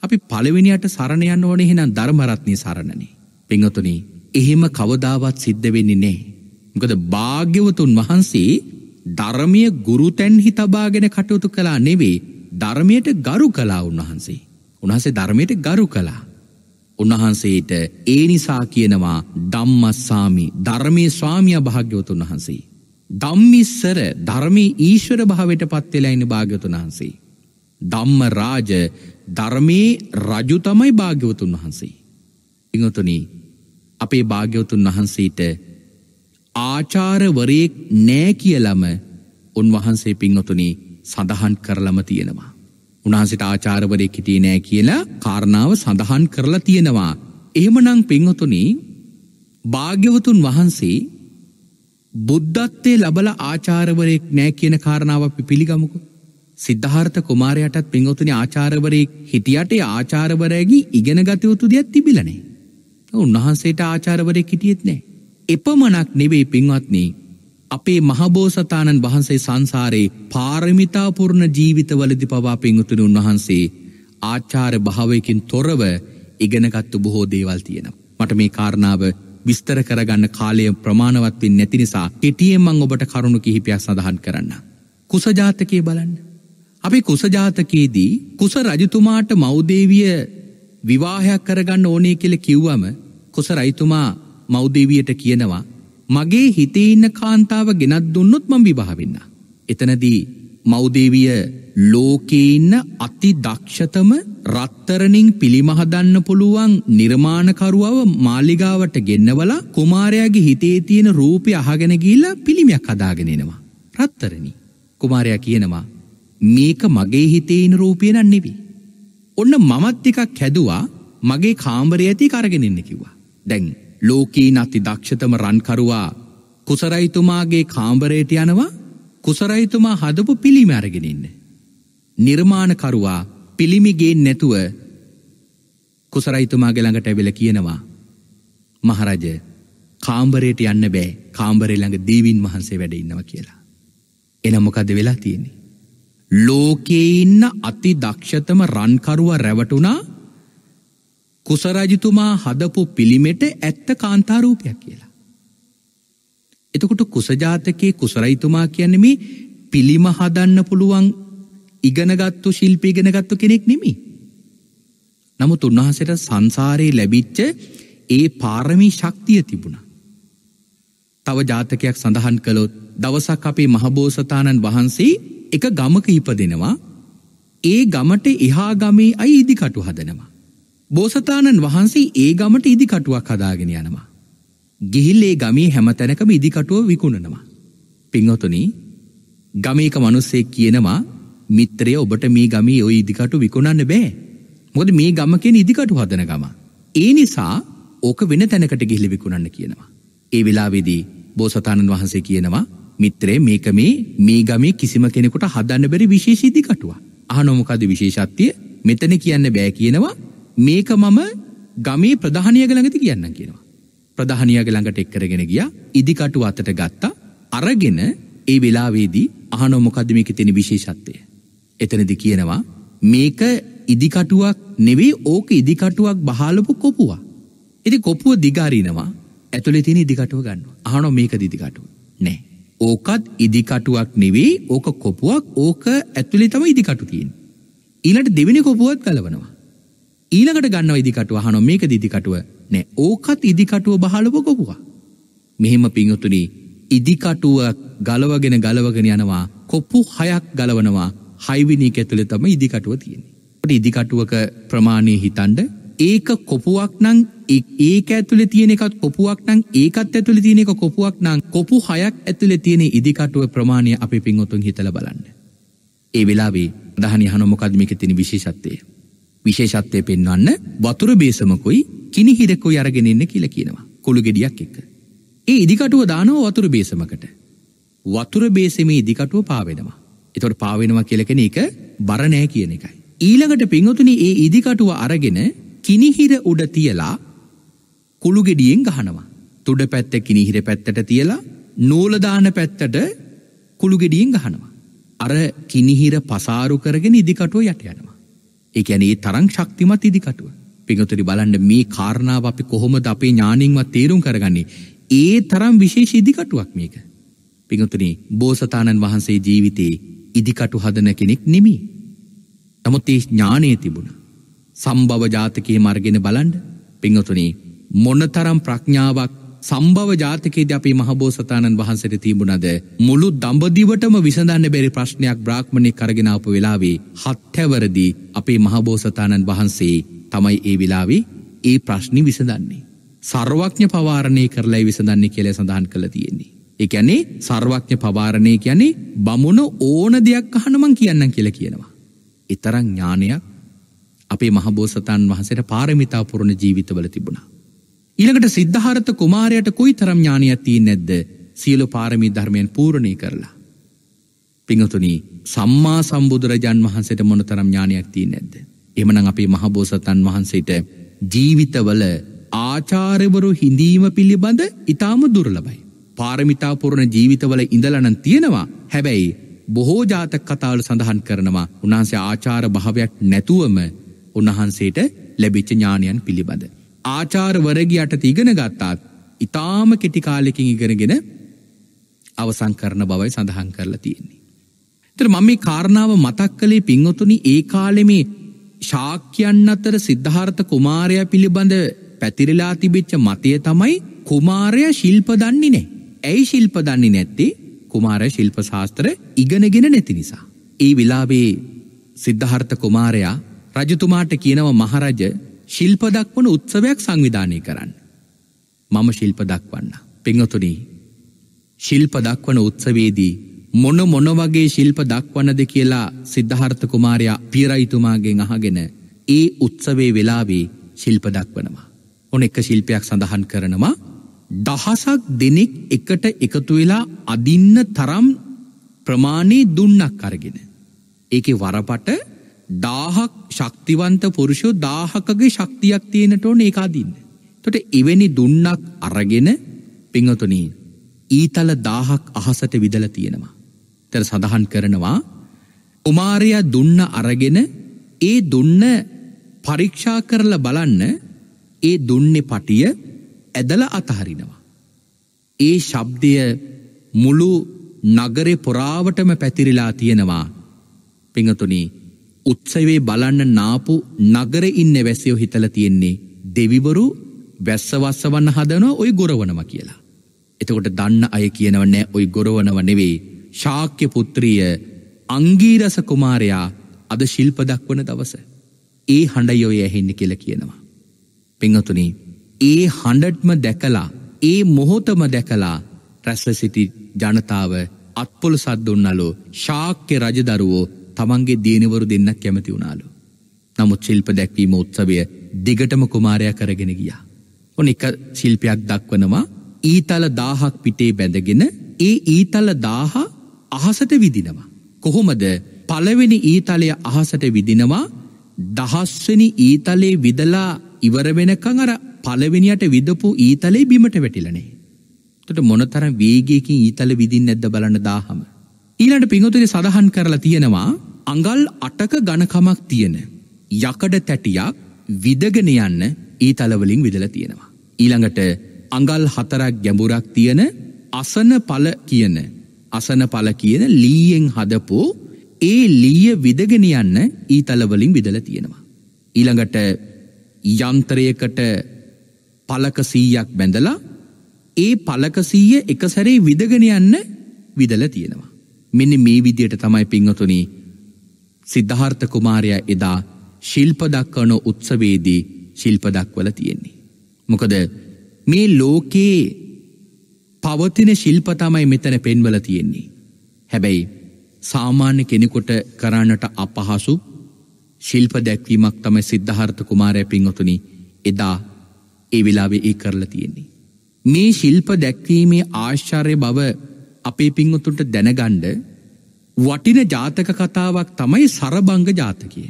අපි පළවෙනියට සරණයන්න ඕන එහෙනම් ධර්මරත්නය සරණනේ. පිංහතුනි එහෙම කවදාවත් සිද්ධ වෙන්නේ නෑ. මොකද භාග්‍යවතුන් වහන්සේ ධර්මය ගුරුතැන්හි තබාගෙන කටයුතු කලා නෙවේ ධර්මයට ගරු කලා උන්වහන්සේ. උන්හසේ ධර්මයට ගරු කලා. උන්වහන්සේට ඒ නිසා කියනවා දම්මස්සාමි ධර්මය ස්වාමිය භාග්‍යවතුන් වහන්සේ. දම්මිස්සර ධර්මී ඊශ්වර භාවට පත්වෙලයින භාග්‍යතුන් වහන්සේ. දම්ම රාජ ධර්මයේ රජු තමයි භාග්‍යවතුන් වහන්සේ. ඉංහතුනී අපේ භාග්‍යවතුන් වහන්සේට ආචාරවරයෙක් නෑ කියලම උන්වහන්සේ පින්වතුනි සඳහන් කරලම තියෙනවා. උන්හන්සිට ආචාරවරයෙක් හිටිය නෑ කියලා කාරණාව සඳහන් කරලා තියෙනවා. එහෙමනං පින්වතුනි භාග්‍යවතුන් වහන්සේ බුද්ධත්තේ ලබල ආචාරවරයෙක් නෑ කියන කාරණාව අපි පිළිගමුකු. සිද්ධාර්ථ කුමාරයටත් පින්වතුනි ආචාරවරයෙක් හිටියට ආචාරවරයගේ ඉගෙන ගතයුතු දෙයක් තිබිලනේ. උන්වහන්සේට ආචාරවරයෙක් හිටියෙත් නෑ. එපමණක් නෙවෙයි පින්වත්නී අපේ මහබෝසතාණන් වහන්සේ සංසාරයේ පාරමිතාපුර්ණ ජීවිතවලදි පවා පිංහතුන උන්වහන්සේ ආචාර භාවයකින් තොරව ඉගෙනගත්තු බොහෝ දේවල් තියෙන. මට මේ කාරණාව විස්තර කරගන්න කාලය ප්‍රමාණවත්වෙන් නැති නිසා කෙටියමං ඔබට කරුණු කිහිපයක් සඳහන් කරන්න. කුසජාතකය බලන්න. අපි කුසජාතකයේදී කුස රජතුමාට මෞදේවිය විවාහයක් කරගන්න ඕනේ කියල කිව්වම කුස රයිතුමා මෞදේවියට කියනවා මගේ හිතේ ඉන්න කාන්තාව ගෙනත් දුන්නොත් මං විවාහවෙන්න. එතනදී මෞදේවිය ලෝකේඉන්න අති දක්ෂතම රත්තරනින් පිළිමහදන්න පුළුවන් නිර්මාණකරුවව මාලිගාවට ගෙන්නවල කුමාරයාගේ හිතේ තියෙන රූපය අහගෙන ගිල්ල පිළිමයක් හදාගෙනෙනවා. රත්තරණි. කුමාරයා කියනවා මේක මගේ හිතේන රූපයනන් නෙවී. ඔන්න මමත් එකක් හැදවා මගේ කාම්බරය ඇති කරගෙනන්න කිව්වා. දැන් ලෝකී නති දක්ෂතම රන්කරුවා කුසරයිතුමාගේ කාම්බරයට යනවා කුසරයිතුමා හදපු පිළිම අරගෙනන්න. නිර්මාණකරුවා පිළිමිගේ නැතුව කුසරයිතුමාගේ ළඟට ඇවෙල කියනවා මහරජ කාම්බරයට යන්න බෑ කාම්බරේ ළඟ දේවින් වහන්සේ වැඩ ඉන්නවා කියලා. එනමොකද වෙලා තියෙන්නේ. ලෝකයේ ඉන්න අති දක්ෂතම රන්කරුව රැවටුනා කුසරජතුමා හදපු පිළිමෙට ඇත්ත කාන්තාරූපයක් කියලා. එතකොට කුසජාතකයේ කුසරයිතුමා කියන්නේ මේ පිළිම හදන්න පුළුවන් ඉගෙනගත්තු ශිල්පීගෙනගත්තු කෙනෙක් නෙමි. නමුත් උන්වහසට සංසාරයේ ලැබිච්ච ඒ පාරමී ශක්තිය තිබුණ. තව ජාතකයක් සඳහන් කළොත් දවසක් අපේ මහබෝසතාණන් වහන්සේ එක ගමක ඉපදෙනවා ඒ ගමට එහා ගමේ අයි ඉදිකටු හදනවා. බෝසතාණන් වහන්සේ ඒ ගමට ඉදිකටුවක් හදාගෙන යනවා. ගිහිල් ඒ ගමේ හැමතැනකම ඉදිකටුව විකුණනවා. පිංහොතුනී ගමේක මනුස්සේ කියනවා මිත්‍රය ඔබට මේ ගමේ ඔය ඉදිකටු විකුණන්න බෑ. මොද මේ ගමකෙන ඉදිකටු හදන ගම. ඒ නිසා ඕක වෙන තැනකට ගිහිලි විකුණන්න කියනවා. ඒ වෙලාවෙදී බෝසතාණන් වහන්සේ කියනවා මිත්‍රේ මේක මේ මේ ගමේ කිසිම කෙනෙකුට හදන්න බැරි විශේෂීදිකටුව. අහනොමකද විශේෂත්තිය මෙතන කියන්න බෑ කියනවා මේක මම ගමේ ප්‍රධානයග ළඟති කියන්න කියනවා. ප්‍රධානයග ළඟට එක්කරගෙන ගිය ඉදිකටු අතට ගත්තා අරගෙන ඒ වෙලාවේදී අහනොමොකද මේක තියෙන විශේෂත්වය. එතනදි කියනවා මේක ඉදිකටුවක් නෙවේ ඕක ඉදිකටුවක් බහලපු කොපුවා. ඉති කොපුුව දිගාරීනවා ඇතුළෙ තින ඉදිකටුව ගන්න අහනො මේක දිදිකටුව නෑ. ඕකත් ඉදිකටුවක් නෙවේ ඕක කොපුවක් ඕක ඇතුළෙ තම ඉදිකටු තියෙන්. ඊලට දෙවිනි කොපුුවත් කලවනවා. ඊළඟට ගන්න ඉදිකටුව හනො මේක දිදිකටුව නෑ ඕකත් ඉදිකටුව බහලප කොපුවා. මෙහෙම පිංහතුනී ඉදිකටුවක් ගලවගෙන ගලවගෙන යනවා කොප්පු හයක් ගලවනවා හයිවිනී ඇතුළ තම ඉදිකටුව තියෙන. ඉදිකටුවක ප්‍රමාණය හිතන්ඩ ඒක කොපුවක් නං ඒක ඇතුළ තියෙන එකත් කොපුවක් නං ඒකත් ඇතුළ තියෙන එක කොපුවක් නං කොපු හයක් ඇතුළ තියෙන ඉදිකටුව ප්‍රමාණය අපි පින්ගොතුන් හිතල බලන්න. ඒ වෙලාවේ දහනි හනොමොකදමික තින විශේෂත්වය. විශේෂත්වය පෙන්වන්න වතුර බේසමකුයි කිනිහිරෙකු අරගෙනන්න කියල කියනවා කොළු ගෙඩියක් එක්ක. ඒ ඉදිකටුව දානව වතුර බේසමකට. වතුර බේසමේ ඉදිකටුව පාවෙනවා. එතොට පාවෙනවා කියලකෙන එක බරනෑ කියන එකයි. ඊළඟට පිංහතුනි ඒ ඉදිකටුව අරගෙන කිනිහිර උඩ තියලා කුළුගෙඩියෙන් ගහනවා. තුඩ පැත්ත කිනිහිර පැත්තට තියලා නූලදාන පැත්තට කුළුගෙඩියෙන් ගහනවා. අර කිනිහිර පසාරු කරගෙන ඉදිකටුව යට යනවා. එකැනේ තරං ශක්තිමත් ඉදිකටුව. පිඟතුරි බලන්න මේ කාරණාව අපි කොහොමද අපේ ඥානින්වත් තේරුම් කරගන්නේ ඒ තරම් විශේෂ ඉදිකටුවක් මේක. පිඟතුනේ බෝසතාණන් වහන්සේ ජීවිතයේ ඉදිකටු හදන කෙනෙක් නෙමි. නමුත් ඒ ඥානය තිබුණ. සම්භව ජාතකයේ මර්ගෙන බලන්ඩ පිංහතුනේ මොනතරම් ප්‍රඥාවක් සම්භව ජාතකේද අපේ මහබෝසතාණන් වහන්සට තිබුණද මුළු දම්බදිවටම විසඳන්න බැරි ප්‍රශ්නයක් බ්‍රාහ්මණය කරගෙනාපු වෙලාවේ හත්හැවරදී අපේ මහබෝසතාණන් වහන්සේ තමයි ඒ වෙලාවේ ඒ ප්‍රශ්නි විසඳන්නේ. සර්වඥ පවාරණය කරලා විසඳන්නේ කියල සඳහන් කළ තියෙන්නේ. එකැනේ සර්වඥ පවාරණය කියැනේ බමුණ ඕන දෙයක් අහනමං කියන්න කියල කියනවා. එතරං ඥානයක් අපේ මහබෝසතන් වහසට පාරමිතා පුරණ ජීවිතවල තිබුණා. ඊළඟට සිද්ධහරත කුමාරයට කොයි තරම් ඥානයක් තිී නැද්ද සියලු පාරමී ධර්මයෙන් පූරණය කරලා. පිංහතුනී සම්මා සම්බුදුරජාන් වහන්සට මොන තරම් ඥානයක් තිී නැද්ද. එමනං අපේ මහබෝසතන් වහන්සේට ජීවිතවල ආචාරවරු හිඳීම පිළිබඳ ඉතාම දුරලබයි. පාරමිතා පුරණ ජීවිතවල ඉඳලනන් තියෙනවා හැබැයි බොහෝ ජාතක කතාවල සඳහන් කරනවා උන්හන්සේ ආචාර භාවයක් නැතුවම උන්වහන්සේට ලැබිච්ච ඥානයන් පිළිබඳ. ආචාරවරගි යට තිගෙන ගත්තාත් ඉතාම කෙටිකාලෙකින් ඉගෙනගෙන අවසං කරන බවයි සඳහන් කරලා තියෙන්නේ. තර මම මේ කාරණාව මතක් කළේ පින්වතුනි ඒ කාලෙමේ ශාක්‍යයන් අතර සිද්ධාර්ථ කුමාරය පිළිබඳ පැතිරලා තිබිච්ච මතය තමයි කුමාරය ශිල්ප දන්නේ නෑ. ඇයි ශිල්ප දන්නේ නැත්තේ කුමාර ශිල්ප ශාස්ත්‍ර ඉගෙනගෙන නැති නිසා. ඒ විලාවේ සිද්ධහර්ථ කුමාරයා රජතුමාට කියනව මහරජ ශිල්ප දක්වන උත්සවයක් සංවිධානය කරන්න. මම ශිල්ප දක්වන්න. පෙංහතුනී ශිල්ප දක්වන උත්සවේදී මොන මොන වගේ ශිල්ප දක්වන්නද කියලා සිද්ධහර්ථ කුමාරයා පිරයිතුමාගෙන් අහගෙන ඒ උත්සවේ වෙලාවේ ශිල්ප දක්වනවා. ඔන එක ශිල්පයක් සඳහන් කරනවා දහසක් දෙනෙක් එකට එකතු වෙලා අදින්න තරම් ප්‍රමාණී දුන්නක් අරගෙන. ඒක වරපට දාහක් ශක්තිවන්ත පුරුෂෝ දාහකගේ ශක්තියක් තියෙනට ඕන ඒ අදින්න. තොට එවැනි දුන්නක් අරගෙන පිංහතුනී ඊතල දාහක් අහසට විදල තියෙනවා. තර සඳහන් කරනවා උමාරයා දුන්න අරගෙන ඒ දුන්න පරීක්ෂා කරල බලන්න ඒ දුන්නේ පටිය ඇදල අතහරිනවා. ඒ ශබ්දය මුළු නගරෙ පොරාවටම පැතිරිලා තියෙනවා පිඟතුනි උත්සවේ බලන්න නාපු නගර ඉන්න වැසයෝ හිතල තියෙන්නේ දෙවිවරු වැස්සවස්ස වන්න හදනෝ ඔයි ගොරවනම කියලා. එතකොට දන්න අය කියනව නෑ ඔයි ගොරවනව නෙවෙයි ශාක්‍ය පුත්‍රිය අංගීරස කුමාරයා අද ශිල්ප දක්වන දවස. ඒ හඬයොය ඇහෙන්න කියල කියනවා. පිංහතුනි ඒ හඬට්ම දැකලා ඒ මොහොතම දැකලා රැස්ල සිටි ජනතාව අත්පොල සද්දුන්නලු ශාක්‍ය රජදරුවෝ තමන්ගේ දියනවරු දෙන්නක් කැමති වුණාලු. නමුත් ශිල්ප දැක්වීම උත්සවය දිගටම කුමාරයා කරගෙන ගියා. ඔන එක ශිල්පයක් දක්වනවා ඊතල දාහක් පිටේ බැඳගෙන ඒ ඊතල දාහ අහසට විදිනවා. කොහොමද පළවෙනි ඊතලය අහසට විදිනවා දහස්වනි ඊතලේ විදලා ඉවර වෙනකං අර පළවෙනියට විදපු ඊතලේ බිමට වැටිලනේ. තොට මොනතරම් වේගයකින් ඊතල විදින් නැද්ද බලන්න දාහම. ඊලට පිංහතුරි සඳහන් කරලා තියෙනවා අඟල් අටක ගණකමක් තියෙන. යකඩ තැටියක් විදගෙන යන්න ඊතලවලින් විදල තියෙනවා. ඊළඟට අඟල් හතරක් ගැඹුරක් තියෙන අසන පල කියන අසන පල කියන ලීයෙන් හදපු ඒ ලීය විදගෙන යන්න ඊතලවලින් විදල තියෙනවා. ඊළඟට යන්ත්‍රයකට පලකසීයක් බැඳලා ඒ පලකසීය එක සැරේ විදගෙන යන්න විදල තියෙනවා. මෙන්න මේ විදියට තමයි පිංහතුනී සිද්ධාර්ථ කුමාරය එදා ශිල්පදක්වන උත්සවේදී ශිල්පදක්වල තියෙන්නේ. මොකද මේ ලෝකයේ පවතින ශිල්පතමයි මෙතන පෙන්වල තියෙන්නේ. හැබැයි සාමාන්‍ය කෙනෙකුට කරන්නට අපහසු ශිල්ප දැක්වීමක් තමයි සිද්ධහර්ථ කුමාරය පින්වතුනි එදා ඒ වෙලාවේ ඒ කරලා තියෙන්නේ. මේ ශිල්ප දැක්වීමේ ආශ්චර්ය බව අපේ පින්වතුන්ට දැනගණ්ඩ වටින ජාතක කතාවක් තමයි සරභංග ජාතකය.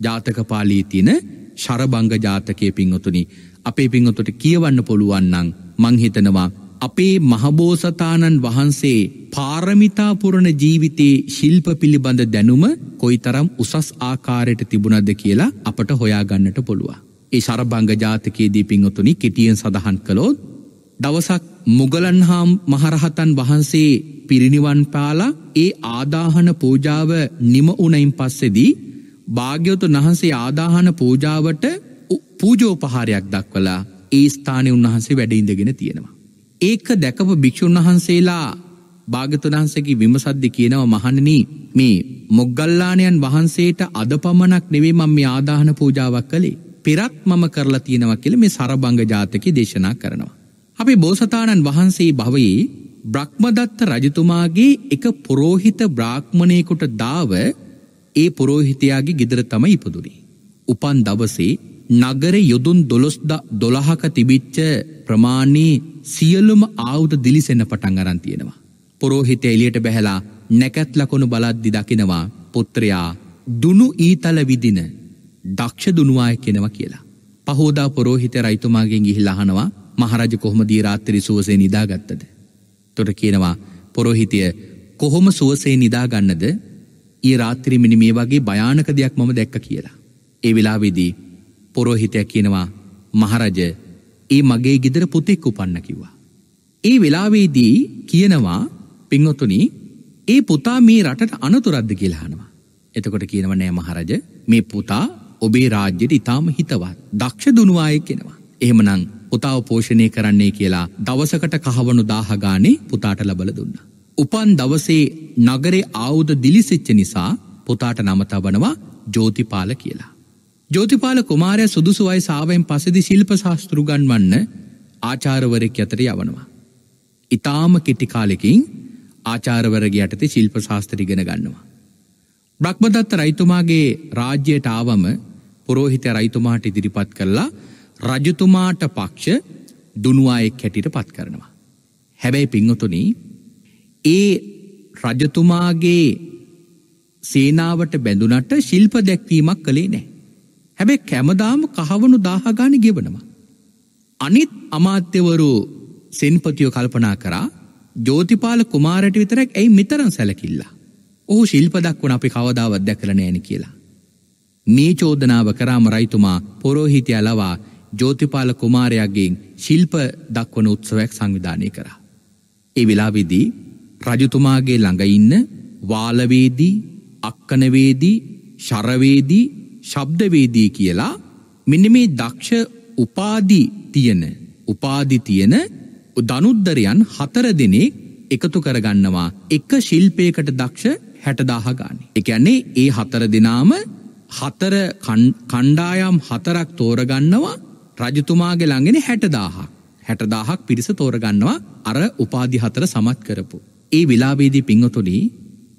ජාතක පාලී තියන ශරභංග ජාතකය පින්වතුනි අපේ පින්වතුට කියවන්න පුළුවන්නන් මංහිතනවා අපේ මහබෝසතාණන් වහන්සේ පාරමිතාපුරණ ජීවිතයේ ශිල්ප පිළිබඳ දැනුම කොයි තරම් උසස් ආකාරයට තිබුණද කියලා අපට හොයාගන්නට පුළුව. ඒ ශරභංග ජාතකයේදී පින්වතුනි කෙටියෙන් සඳහන් කළොත් දවසක් මුගලන් හාම් මහරහතන් වහන්සේ පිරිනිවන් පාලා ඒ ආදාහන පූජාව නිම උනයින් පස්සෙදී භාග්‍යවතු වහන්සේ ආදාහන පූජාවට පූජෝපහාරයක් දක්වලා ඒ ස්ථානය උන්වහන්සේ වැඩඉඳගෙන තියෙනවා. ඒක දැකපු භික්‍ෂූන් වහන්සේලා භාගතුනහන්සකි විමසද්දි කියනව මහණනී මේ මොග්ගල්ලානයන් වහන්සේට අද පමණක් නෙවේ මම මේ ආදාහන පූජාවක් කළේ පෙරත් මම කරලා තියෙනවා කියල මේ සරභංග ජාතක දේශනා කරනවා. අපි බෝසතාණන් වහන්සේ භවයේ බ්‍රහ්මදත්ත රජතුමාගේ එක පුරෝහිත බ්‍රාහ්මණයකුට දාව ඒ පුරෝහිතයාගේ ගෙදර තම ඉපදුරේ. උපන් දවසේ නගර යොදුන් දොළොස්ද දොළහක තිබිච්ච ප්‍රමාණයේ සියල්ලුම ආවුද දිලිසෙන්න පටන් අරන් තියෙනවා. පොරෝහිත එලියට බැහැලා නැකැත් ලකොුණු බලද්දි දකිනවා පුත්‍රයා දුනු ඊතල විදින දක්ෂ දුනුවාය කෙනව කියලා. පහෝදා පොරෝහිත රයිතුමාගෙන් ගිහිල්ලහනවා මහරජ කොහොම දීරාත්තරි සුවසේ නිදාගත්තද. තොට කියනවා පොරොහිතය කොහොම සුවසේ නිදාගන්නද ඒ රාත්‍රිමිනි මේ වගේ භයානක දෙයක් මම දැක්ක කියලා. ඒ වෙලාවෙදී පොරොහිතයක් කියනවා මහරජ ඒ මගේ ගෙදර පුතෙක් උපන්න කිව්වා. ඒ වෙලාවේදී කියනවා පිංහොතුනි ඒ පුතා මේ රටට අනතුරද්ද කියලාහනවා. එතකොට කියනව නෑ මහරජ මේ පුතා ඔබේ රාජ්‍යයට ඉතාම හිතවත් දක්ෂ දුනුවාය කෙනවා. එහෙමනං පුතාව පෝෂණය කරන්නේ කියලා දවසකට කහවනු දාහගානේ පුතාට ලබල දුන්න. උපන් දවසේ නගරේ ආවුද දිලිසිච්ච නිසා පුතාට නමතබනවා ජෝතිපාල කියලා. ජෝතිපාල කුමාරය සුදුසු අයි සාාවෙන් පසදි ශිල්ප ශාස්තෘගන් වන්න ආචාරවරෙක් අතර යවනවා. ඉතාම කෙටිකාලෙකින් ආචාරවරගේ යටතේ ශිල්ප ශාස්ත්‍රිගෙන ගන්නවා. බ්‍රහ්මදත්ත රයිතුමාගේ රාජ්‍යයට ආවම පුරෝහිත රයිතුමාට ඉදිරිපත් කරලා රජතුමාට පක්ෂ දුනුවායෙක් හැටිට පත් කරනවා. හැබැයි පිංහතුන ඒ රජතුමාගේ සේනාවට බැඳුනට ශිල්ප දැක්වීමක් කළේ නෑ. හැබැ කැමදාම කහවනු දාහගාන ගෙවනවා. අනිත් අමාත්‍යවරු සෙන්පතියෝ කල්පනා කරා ජෝතිපාල කුමාරට විතරක් ඇයි මෙතරම් සැලකිල්ලා. ඔහු ශිල්ප දක්වන අපි කවදාවත් දැකල නෑන කියලා. මේ චෝදනාව කරාම රයිතුමා පොරෝහිතය ලවා ජෝතිපාල කුමාරයක්ගෙන් ශිල්ප දක්වන උත්සවයක් සංවිධානය කරා. ඒ වෙලාවිදී රජතුමාගේ ළඟඉන්න වාලවේදී අක්කනවේදී ශරවේදී ශබ්දවේදී කියලා මෙන්න මේ දක්ෂ උපාදි තියෙන උපාදි තියෙන දනුද්දරයන් හතර දෙනෙක් එකතු කරගන්නවා එක ශිල්පයකට දක්ෂ හැටදාහ ගානි. එකන්නේ ඒ හතර දෙනාම හතර කණ්ඩායම් හතරක් තෝරගන්නවා රජතුමාගේ ළඟෙන හැටදාහක් හැටදාහක් පිරිස තෝරගන්නවා අර උපාදි හතර සමත් කරපු. ඒ විලාවේදී පිංහතුනී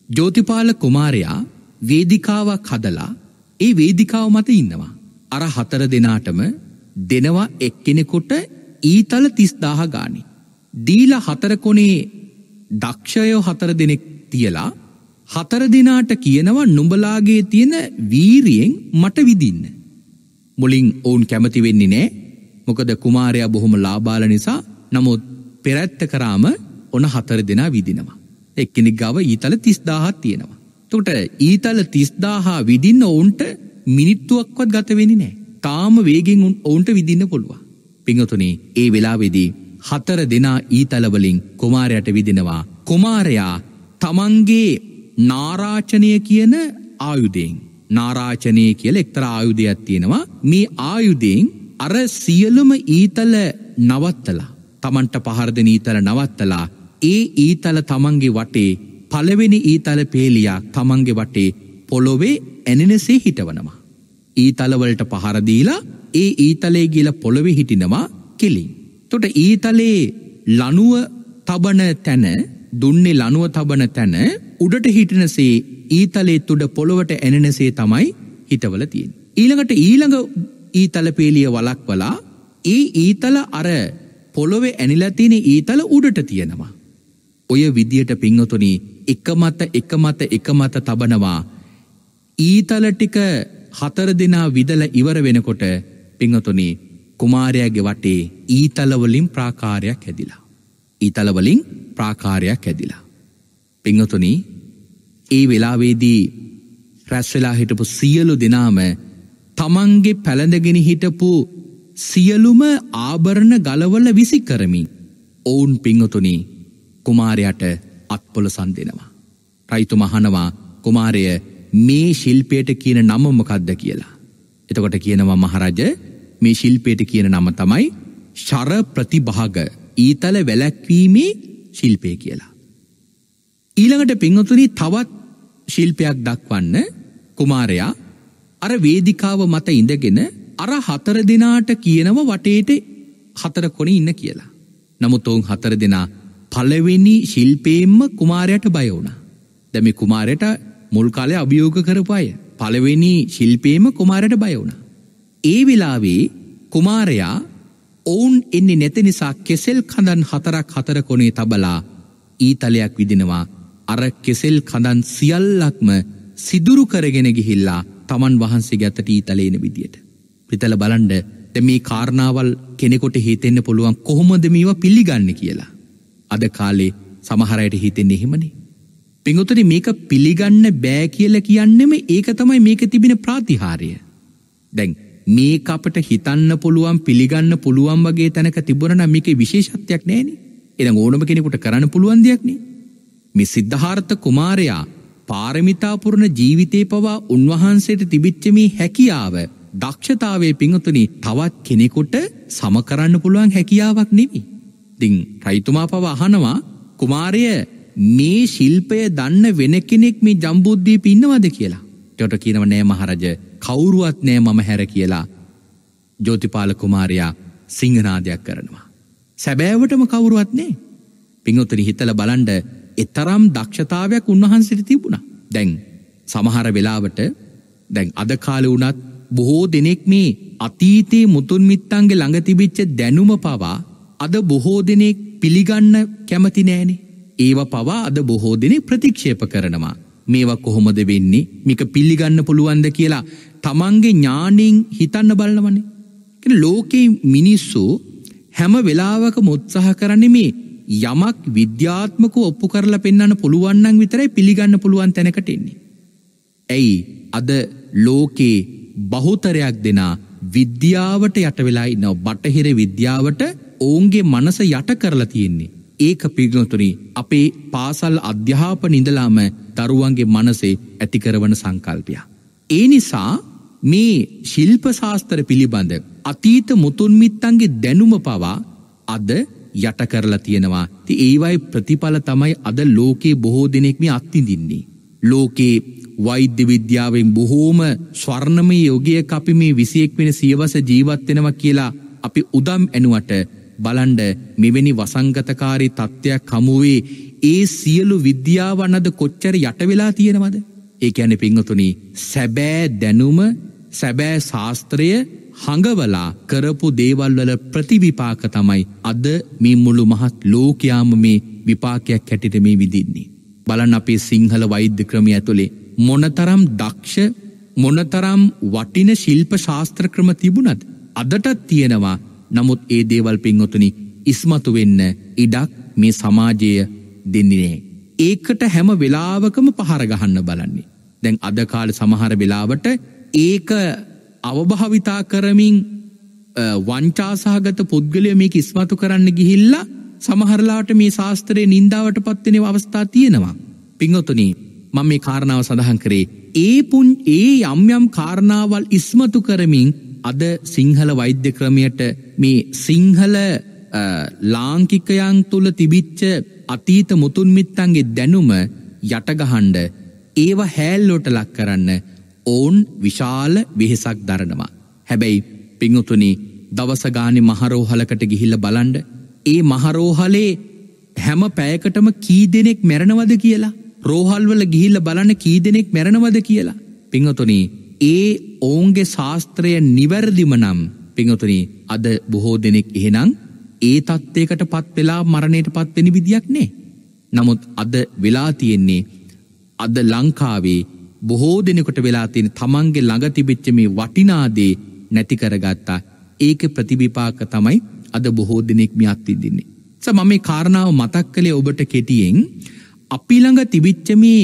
ජෝතිපාල කුමාරයා වේදිකාවක් හදලා ඒ වේදිකාව මත ඉන්නවා. අර හතර දෙනාටම දෙනවා එක්කෙනෙකොට ඊතල තිස්දාහ ගානි. දීල හතරකොනේ දක්ෂයෝ හතර දෙනෙක් තියලා හතර දෙනාට කියනවා නුඹලාගේ තියෙන වීරියෙන් මට විදින්න. මුලින් ඔවුන් කැමති වෙන්නේ නෑ මොකද කුමාරයා බොහොම ලාබාල නිසා නමුත් පෙරැත්ත කරාම ඔන හතර දෙනා විදිනවා. එක්කෙනෙක් ගව ඊතල තිස්දාහත් තියෙනවා. තොට ඊතල තිස්දාහා විදින්න ඔවුන්ට මිනිත්තුවක්වත් ගතවෙනි නෑ. තාම වේගෙන් ඔවුන්ට විදින්න පුළුවන්. පිංහතුනේ ඒ වෙලාවෙදී හතර දෙනා ඊතලවලින් කුමාරයට විදිනවා. කුමාරයා තමන්ගේ නාරාචනය කියන ආයුදයෙන්. නාරාචනය කියල එක්තර ආයුධයක් තියෙනවා මේ ආයුදයෙන් අර සියලුම ඊතල නවත්තලා තමන්ට පහරදන ඊතල නවත්තලා ඒ ඊතල තමන්ගේ වටේ පළවෙනි ඊතල පේලියක් තමන්ගේ වටේ පොළොවේ ඇනෙනසේ හිටවනවා. ඊතලවලට පහරදීලා ඒ ඊතලේ ගිල පොළොවෙ හිටිනවා කෙලින්. තොට ඊතලේ ලනුව තබන තැන දුන්නේ ලනුව තබන තැන උඩට හිටනසේ ඊතලේ තුඩ පොළොවට ඇනෙනසේ තමයි හිටවල තියෙන්. ඊළඟට ඊළඟ ඊතල පේලිය වලක් වලා ඒ ඊතල අර පොළොවෙ ඇනිලතින ඊතල උඩට තියෙනවා. ඔය විදියට පිංහතුනි එක මත එක මත එක මත තබනවා ඊතල ටික හතර දෙනා විදල ඉවර වෙනකොට පිංහතුනි කුමාරයාගේ වටේ ඊතලවලින් ප්‍රාකාරයක් හැදිලා. ඊතලවලින් ප්‍රාකාරයක් හැදිලා. පිංහතුනි ඒ වෙලාවේදී රැස්වෙලා හිටපු සියලු දෙනාම තමන්ගේ පැළඳගෙන හිටපු සියලුම ආභරණ ගලවල විසි කරමින් ඔවුන් පිංහතුනි කුමාරයට අත්පොල සන් දෙනවා. රයිතු මහනවා කුමාරය මේ ශිල්පයට කියන නමමකක්ද කියලා. එතකොට කියනවා මහරජ මේ ශිල්පයට කියන නම තමයි ශර ප්‍රතිභාග ඊතල වැලැක්වීමේ ශිල්පය කියලා. ඊළඟට පිංහතුනි තවත් ශිල්පයක් දක්වන්න කුමාරයා අර වේදිකාව මත ඉඳගෙන අර හතර දෙනාට කියනව වටේට හතර කොන ඉන්න කියලා. නමුත් ඔවුන් හතර දෙනා පලවෙනි ශිල්පයෙන්ම කුමාරයට බය වුණ. දැමි කුමාරයට මුල් කාලය අභියෝග කරපාය පළවෙනි ශිල්පේම කුමාරයට බය වුණ. ඒ වෙලාවේ කුමාරයා ඔවුන් එන්නේ නැති නිසා කෙසෙල් කඳන් හතරක් හතර කොනේ තබලා ඊතලයක් විදිනවා අර කෙසෙල් කඳන් සියල්ලක්ම සිදුරු කරගෙන ගිහිල්ලා තමන් වහන්සේ ගැතට ඊතලේන විදියට. පිතල බලන්ඩ ද මේ කාරණාවල් කෙනෙකොට හිතෙන්න්න පුළුවන් කොහොමද මේව පිළිගන්න කියලා. අද කාලේ සමහරයට හිතෙන් එහෙමනේ. පිංගුතර මේක පිළිගන්න බෑ කියල කියන්නෙම ඒක තමයි මේක තිබෙන ප්‍රාතිහාරය. දැන් මේ අපට හිතන්න පුළුවන් පිළිගන්න පුළුවන් වගේ තැනක තිබුණන මේක විශේෂත්වයක් නෑන එන ඕනම කෙනෙකුට කරන්න පුළුවන් දෙයක්නේ. මේ සිද්ධහාර්ථ කුමාරයා පාරමිතාපුරණ ජීවිතය පවා උන්වහන්සේට තිබිච්චමී හැකියාව දක්ෂතාවේ පිංහතුනි තවත් කෙනෙකුට සමකරන්න පුළුවන් හැකියාවක් නෙවි. දිං රයිතුමා පව අහනවා කුමාරය මේ ශිල්පය දන්න වෙන කෙනෙක් මේ ජම්බුද්ධී පින්නවද කියලා. ටොට කියනව නෑ මහරජ කවුරුවත් නෑ මම හැර කියලා ජෝතිපාල කුමාරයා සිංහනාදයක් කරනවා. සැබෑවටම කවුරුවත් නේ පිංහොතනි හිතල බලන්ඩ එතරම් දක්ෂතාවයක් උන්වහන්සිට තිබුණ. දැන් සමහර වෙලාවට දැන් අද කාලෙ වනත් බොහෝ දෙනෙක් මේ අතීතයේ මුතුන් මිත්තන්ගේ ළඟ තිබිච්ච දැනුම පවා අද බොහෝ දෙනෙක් පිළිගන්න කැමති නෑනේ ඒව පවා අද බොහෝ දෙනෙ ප්‍රතික්ෂේප කරනවා. මේවා කොහොමද වෙන්නේ? මික පිල්ලිගන්න පුළුවන්ද කියලා තමන්ගේ ඥානින් හිතන්න බලනවනේ. ලෝකේ මිනිස්සු හැම වෙලාවක මුත්සාහ කරන්නේ මේ යමක් විද්‍යාත්මක ඔප්පු කරලා පෙන්න්න පුළුවන්නන් විතරයි පිළිගන්න පුළුවන් තැනකට එන්නේ. ඇයි අද ලෝකේ බහුතරයක් දෙනා විද්‍යාවට යට වෙලා ඉන්න බටහිර විද්‍යාවට ඔවුන්ගේ මනස යට කරලා තියෙන්නේ. ඒක පිගනතුරි අපේ පාසල් අධ්‍යාප නිදලාම දරුවන්ගේ මනසේ ඇතිකරවන සංකල්පයක්. ඒ නිසා මේ ශිල්ප ශාස්තර පිළිබඳ අතීත මුතුන්මිත්තන්ගේ දැනුම පවා අද යට කරලා තියෙනවා ති ඒවයි ප්‍රතිඵල තමයි අද ලෝකයේ බොහෝ දෙනෙක්ම අත්තිඳින්නේ. ලෝකේ වෛද්‍ය විද්‍යාවෙන් බොහෝම ස්වර්ණමය යෝගය අපි මේ විසියෙක් වෙන සියවස ජීවත්වෙනවා කියලා අපි උදම් ඇනුවට බලන්ඩ මෙවැනි වසංගතකාරී තත්ත්වයක් හමුවේ ඒ සියලු විද්‍යාවන්නද කොච්චර යට වෙලා තියෙනවද. ඒ ඇන පිංහතුනි සැබෑ දැනුම සැබෑ ශාස්ත්‍රය හඟවලා කරපු දේවල්වල ප්‍රතිවිපාක තමයි අද මේ මුළු මහත් ලෝකයාම මේ විපාකයක් හැටිට මේ විදින්නේ. බලන් අපේ සිංහල වෛද්‍ය ක්‍රමය ඇතුළේ මොනතරම් දක්ෂ මොනතරම් වටින ශිල්ප ශාස්ත්‍ර ක්‍රම තිබුණත් අදටත් තියෙනවා නමුත් ඒ දේවල් පින්ඔතුනි ඉස්මතු වෙන්න ඉඩක් මේ සමාජය දෙන්නේනේ. ඒකට හැම වෙලාවකම පහරගහන්න බලන්නේ. දැන් අදකාල සමහර වෙලාවට ඒක අවභාවිතා කරමින් වංචාසාගත පුද්ගලය මේක ඉස්මතු කරන්න ගිහිල්ලා සමහරලාට මේ ශාස්ත්‍රයේ නින්දාවට පත්වෙන අවස්ථා තියෙනවා. පිංහොතුනී මං මේ කාරණාව සඳහන් කරේ. ඒ පුන් ඒ යම් යම් කාරණාවල් ඉස්මතු කරමින් අද සිංහල වෛද්‍ය ක්‍රමයට මේ සිංහල ලාංකිකයන් තුළ තිබිච්ච අතීත මුතුන්මිත්තන්ගේ දැනුම යටගහන්ඩ ඒව හැල්ලෝට ලක් කරන්න ඔවුන් විශාල වෙහෙසක් දරනවා. හැබැයි පිංුතුනි දවසගානෙ මහරෝහලකට ගිහිල්ල බලන්ඩ ඒ මහරෝහලේ හැම පෑකටම කී දෙනෙක් මැරණවද කියලා රෝහල්වල ගිහිල්ල බලන්න කී දෙනෙක් මැරණවද කියලා. පිංහතුනී ඒ ඔවුන්ගේ ශාස්ත්‍රය නිවැරදිම නම් පිංහතුනී අද බොහෝ දෙනෙක් එහෙනම් ඒ තත්ත්වයකට පත් වෙලා මරණයට පත්වෙන විදියක් නේ. නමුත් අද වෙලා තියෙන්නේ අද ලංකාවේ බොහෝ දෙනෙකොට වෙලා තියෙන තමන්ගේ ළඟ තිබිච්ච මේ වටිනාදේ නැති කරගත්තා ඒක ප්‍රතිවිපාක තමයි අද බොහෝ දෙනෙක් මියත්තිදින්නේ. ස මම මේ කාරණාව මතක් කළේ ඔබට කෙටියෙන් අපි ළඟ තිබිච්ච මේ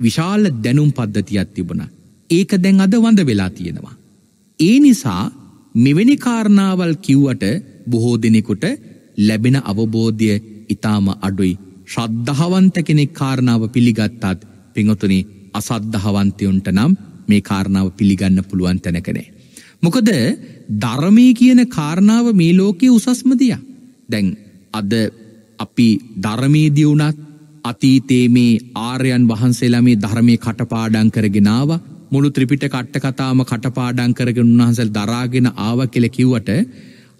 විශාල දැනුම් පද්ධතියක් තිබුණ. ඒක දැන් අද වඳ වෙලා තියෙනවා. ඒ නිසා මෙවැනි කාරණාවල් කිව්වට බොහෝ දෙනෙකුට ලැබෙන අවබෝධය ඉතාම අඩුයි ශ්‍රද්ධහවන්ත කෙනෙක් කාරණාව පිළිගත්තාත් පිංහොතුනි අසද්ධහවන්තයොන්ට නම් මේ කාරණාව පිළිගන්න පුළුවන් තැනකනේ. මොකද ධර්මය කියන කාරණාව මේ ලෝකයේ උසස්මදිය. දැන් අද අපි ධර්මීදියවුනත් අතීතේ මේ ආර්යන් වහන්සේලා මේ ධර්මය කටපාඩං කරගෙනාව මුළු ත්‍රිපිට කට්ට කතාම කටපාඩං කරගෙන උන්වහන්සල් දරාගෙන ආව කෙල කිව්වට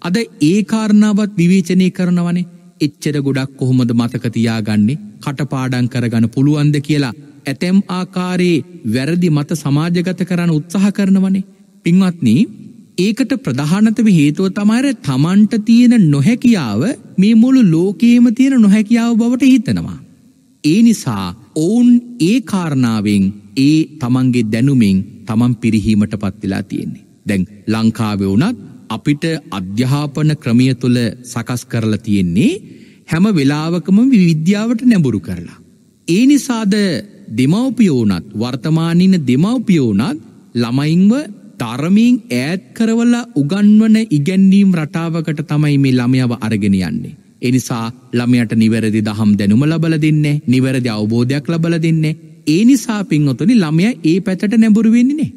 අද ඒ කාරණාවත් විවේචනය කරනවනේ එච්චර ගොඩක් කොහොමද මතකතියාගන්නේ කටපාඩං කරගන පුළුවන්ද කියලා ඇතැම් ආකාරයේ වැරදි මත සමාජගත කරන්න උත්සාහ කරනවනේ පින්වත්නී ඒකට ප්‍රධානතම හේතුව තමයිර තමන්ට තියෙන නොහැකියාව මේ මුළු ලෝකේම තියෙන නොහැකියාව බවට හිතනවා. ඒ නිසා ඔවුන් ඒ කාරණාවෙන් ඒ තමන්ගේ දැනුමින් තමන් පිරිහීමට පත්වෙලා තියෙන්නේ. දැන් ලංකාව වනත් අපිට අධ්‍යාපන ක්‍රමිය තුළ සකස් කරලා තියෙන්නේ හැම වෙලාවකම විද්‍යාවට නැඹුරු කරලා. ඒ නිසාද දෙමවපියෝනත් වර්තමානීන දෙමවපියෝනත් ළමයින්ව තරමින් ඈත් කරවලා උගන්වන ඉගැන්වීම් රටාවකට තමයි මේ ළමයව අරගෙන යන්නේ. එනිසා ළමයට නිවැරදි දහම් දැනුම ලබල දෙන්නේ නිවැරදි අවබෝධයක් ලබල දෙන්නේ. ඒ නිසා පින්ඔතුනි ළමය ඒ පැතට නැඹුරු වෙන්නේනේ.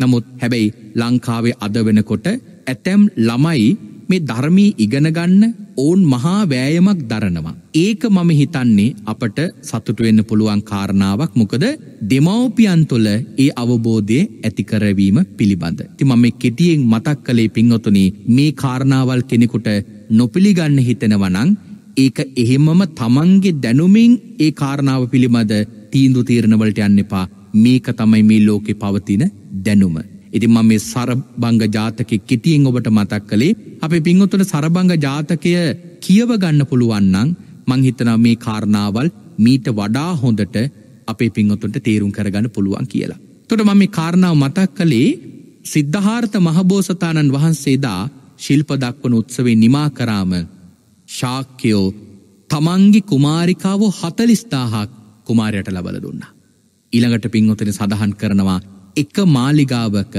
නමුත් හැබැයි ලංකාවේ අද වෙනකොට ඇතැම් ළමයි මේ ධර්මී ඉගෙනගන්න ඔවුන් මහා වෑයමක් දරනවා. ඒක මම හිතන්නේ අපට සතුටුවෙන්න පුළුවන් කාරණාවක් මොකද දෙමවපියන් තුළ ඒ අවබෝධය ඇතිකරවීම පිළිබඳ. ති මම කෙටියෙන් මතක් කළේ පින්ඔතුනී මේ කාරණාවල් කෙනෙකුට නොපිළිගන්න හිතෙනවනං ඒක එහෙමම තමන්ගේ දැනුමින් ඒ කාරණාව පිළිබඳ තීන්දු තීරණවලට යන්න එපා මේක තමයි මේ ලෝකෙ පවතින දැනුම. ඉතින් මම මේ සරබංග ජාතකෙ කෙටියෙන් ඔබට මතක් කළේ අපේ පින්වතුන සරබංග ජාතකය කියව ගන්න පුළුවන්නම් මං හිතනවා මේ කාරණාවල් මීට වඩා හොඳට අපේ පින්වතුන්ට තේරුම් කරගන්න පුළුවන් කියලා. තොට මම මේ කාරණාව මතක් කළේ සිද්ධහාර්ථ මහබෝසතාණන් වහන්සේදා ශිල්ප දක්වන උත්සවේ නිමා කරාම ශාක්‍යයෝ තමන්ගේ කුමාරිකාවෝ හතලිස්ථාහක් කුමාරයට ලබල දුන්නා. ඉළඟට පින්වතන සඳහන් කරනවා එක මාලිගාවක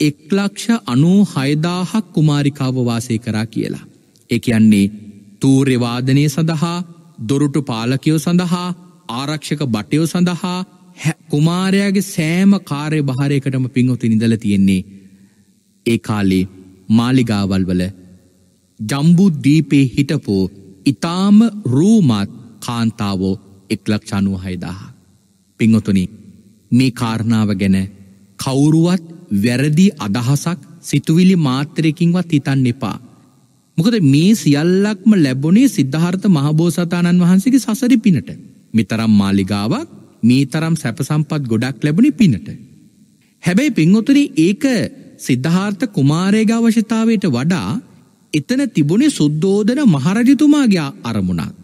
එක්ලක්ෂ අනූ හයදාහක් කුමාරිකාව වාසය කරා කියලා. එක යන්නේ තූර්යවාදනය සඳහා දොරුටු පාලකයෝ සඳහා ආරක්ෂක බටයෝ සඳහා කුමාරයාගේ සෑම කාරය භාරයකටම පින්වති නිදල තියෙන්නේ ඒ කාලේ මාලිගාවල් වල ජම්බුද්දීපේ හිටපෝ ඉතාම රූමත් කාන්තාවෝ එක්ලක් චනුව හයිදාහ. පිංහොතුනි මේ කාරණාව ගැන කවුරුවත් වැරදි අදහසක් සිතුවිලි මාත්‍රයකින්වත් හිතන්න එපා. මොකද මේ සියල්ලක්ම ලැබුණේ සිද්ධාර්ථ මහබෝසතාණන් වහන්සේගේ සසරි පිනට. මිතරම් මාලිගාවක් මේ තරම් සැපසම්පත් ගොඩක් ලැබුණි පිනට. හැබැයි පින්වතුනි ඒක සිද්ධාර්ථ කුමාරයග අවශ්‍යතාවයට වඩා එතන තිබුණේ සුද්දෝදන මහරජතුමාගේ අරමුණක්.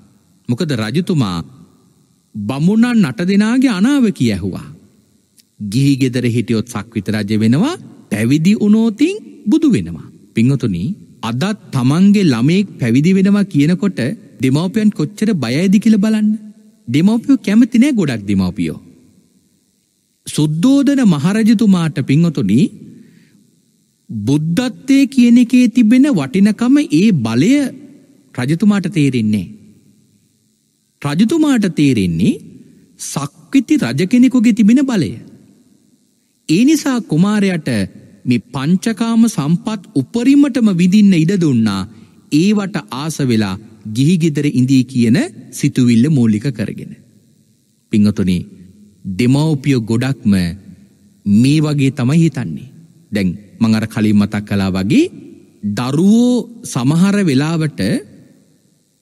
මොකද රජතුමා බමුණන් නට දෙනාගේ අනාව කිය ඇහුවා. ගිහි ගෙදර හිටියොත් සක්විත රජ වෙනවා පැවිදි උනෝතින් බුදු වෙනවා. පිංහතුනි අදත් තමන්ගේ ළමෙක් පැවිදි වෙනවා කියනකොට දෙමවපයන් කොච්චර බයයිදි කියල බලන්න. දෙමවපියෝ කැමතිනෑ ගොඩක් දෙමවපියෝ. සුද්දෝදන මහරජතුමාට පිංහතුනි බුද්ධත්වය කියන එකේ තිබෙන වටිනකම ඒ බලය රජතුමාට තේරෙන්නේ. රජතුමාට තේරෙන්නේ සක්විති රජකෙනෙකුගේ තිබෙන බලය. ඒ නිසා කුමාරයට මේ පංචකාම සම්පත් උපරිමටම විදින්න ඉඩ දුන්නා ඒවට ආස වෙලා ගිහිගෙදර ඉඳී කියන සිතුවිල්ල මූලික කරගෙන. පිංහතුනේ දෙමවපියෝ ගොඩක්ම මේ වගේ තමයි හිතන්නේ. දැන් මං අර කලින් මතක් කලා වගේ දරුවෝ සමහර වෙලාවට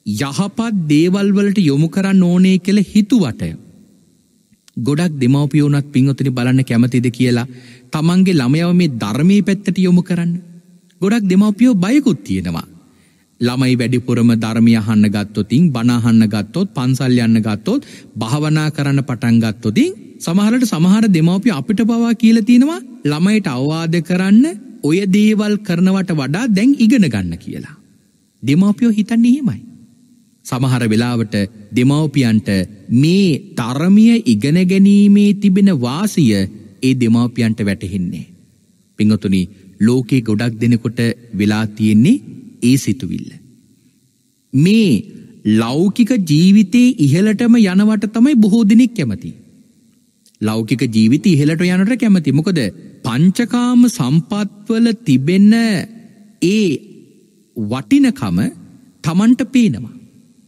යහපත් දේවල් වලට යොමු කරන්න ඕනේ කියල හිතුවට ගොඩක් දෙමවපියෝනත් පින්වතුනි බලන්න කැමතිද කියලා තමන්ගේ ළමයව මේ ධර්මී පැත්තට යොමු කරන්න ගොඩක් දෙමවපියෝ බයකුත් තියෙනවා ළමයි වැඩිපුරම ධර්මය අහන්න ගත්තොතින් බණහන්න ගත්තොත් පන්සල් යන්න ගත්තොත් භාවනා කරන්න පටන් ගත්තොතින් සමහරට සමහර දෙමවපිය අපිට පවා කියල තියෙනවා ළමයිට අවවාද කරන්න ඔය දේවල් කරනවට වඩා දැන් ඉගෙන ගන්න කියලා. දෙමවපියෝ හිතන්නේ හෙමයි. සමහර වෙලාවට දෙමවපියන්ට මේ තරමිය ඉගෙන ගැනීමේ තිබෙන වාසිය ඒ දෙමවපියන්ට වැටහෙන්නේ. පිංහතුනි ලෝකේ ගොඩක් දෙනෙකොට වෙලා තියෙන්නේ ඒ සිතුවිල්ල. මේ ලෞකික ජීවිතයේ ඉහලටම යනවට තමයි බොහෝ දෙනෙක් කැමති. ලෞකික ජීවිත ඉහලට යනට කැමති මොකද පංචකාම සම්පත්වල තිබෙන්න ඒ වටිනකම තමන්ට පේනවා.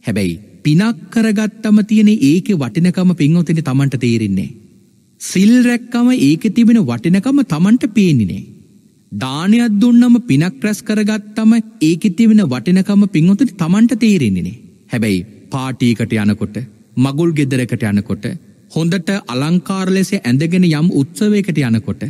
හැබැයි පිනක් කරගත්තම තියෙන ඒක වටිනකම පින්වතින තමන්ට තේරෙන්නේ. සිල් රැක්කම ඒක තිබෙන වටිනකම තමන්ට පේනිනේ. දානයක් දුන්නම පිනක් රැස් කරගත්තම ඒක තිබෙන වටිනකම පින්වතුනි තමන්ට තේරෙන්නේ. හැබැයි පාටීකට යනකොට මගුල් ගෙදරකට යනකොට හොඳට අලංකාර ලෙස ඇඳගෙන යම් උත්සවයකට යනකොට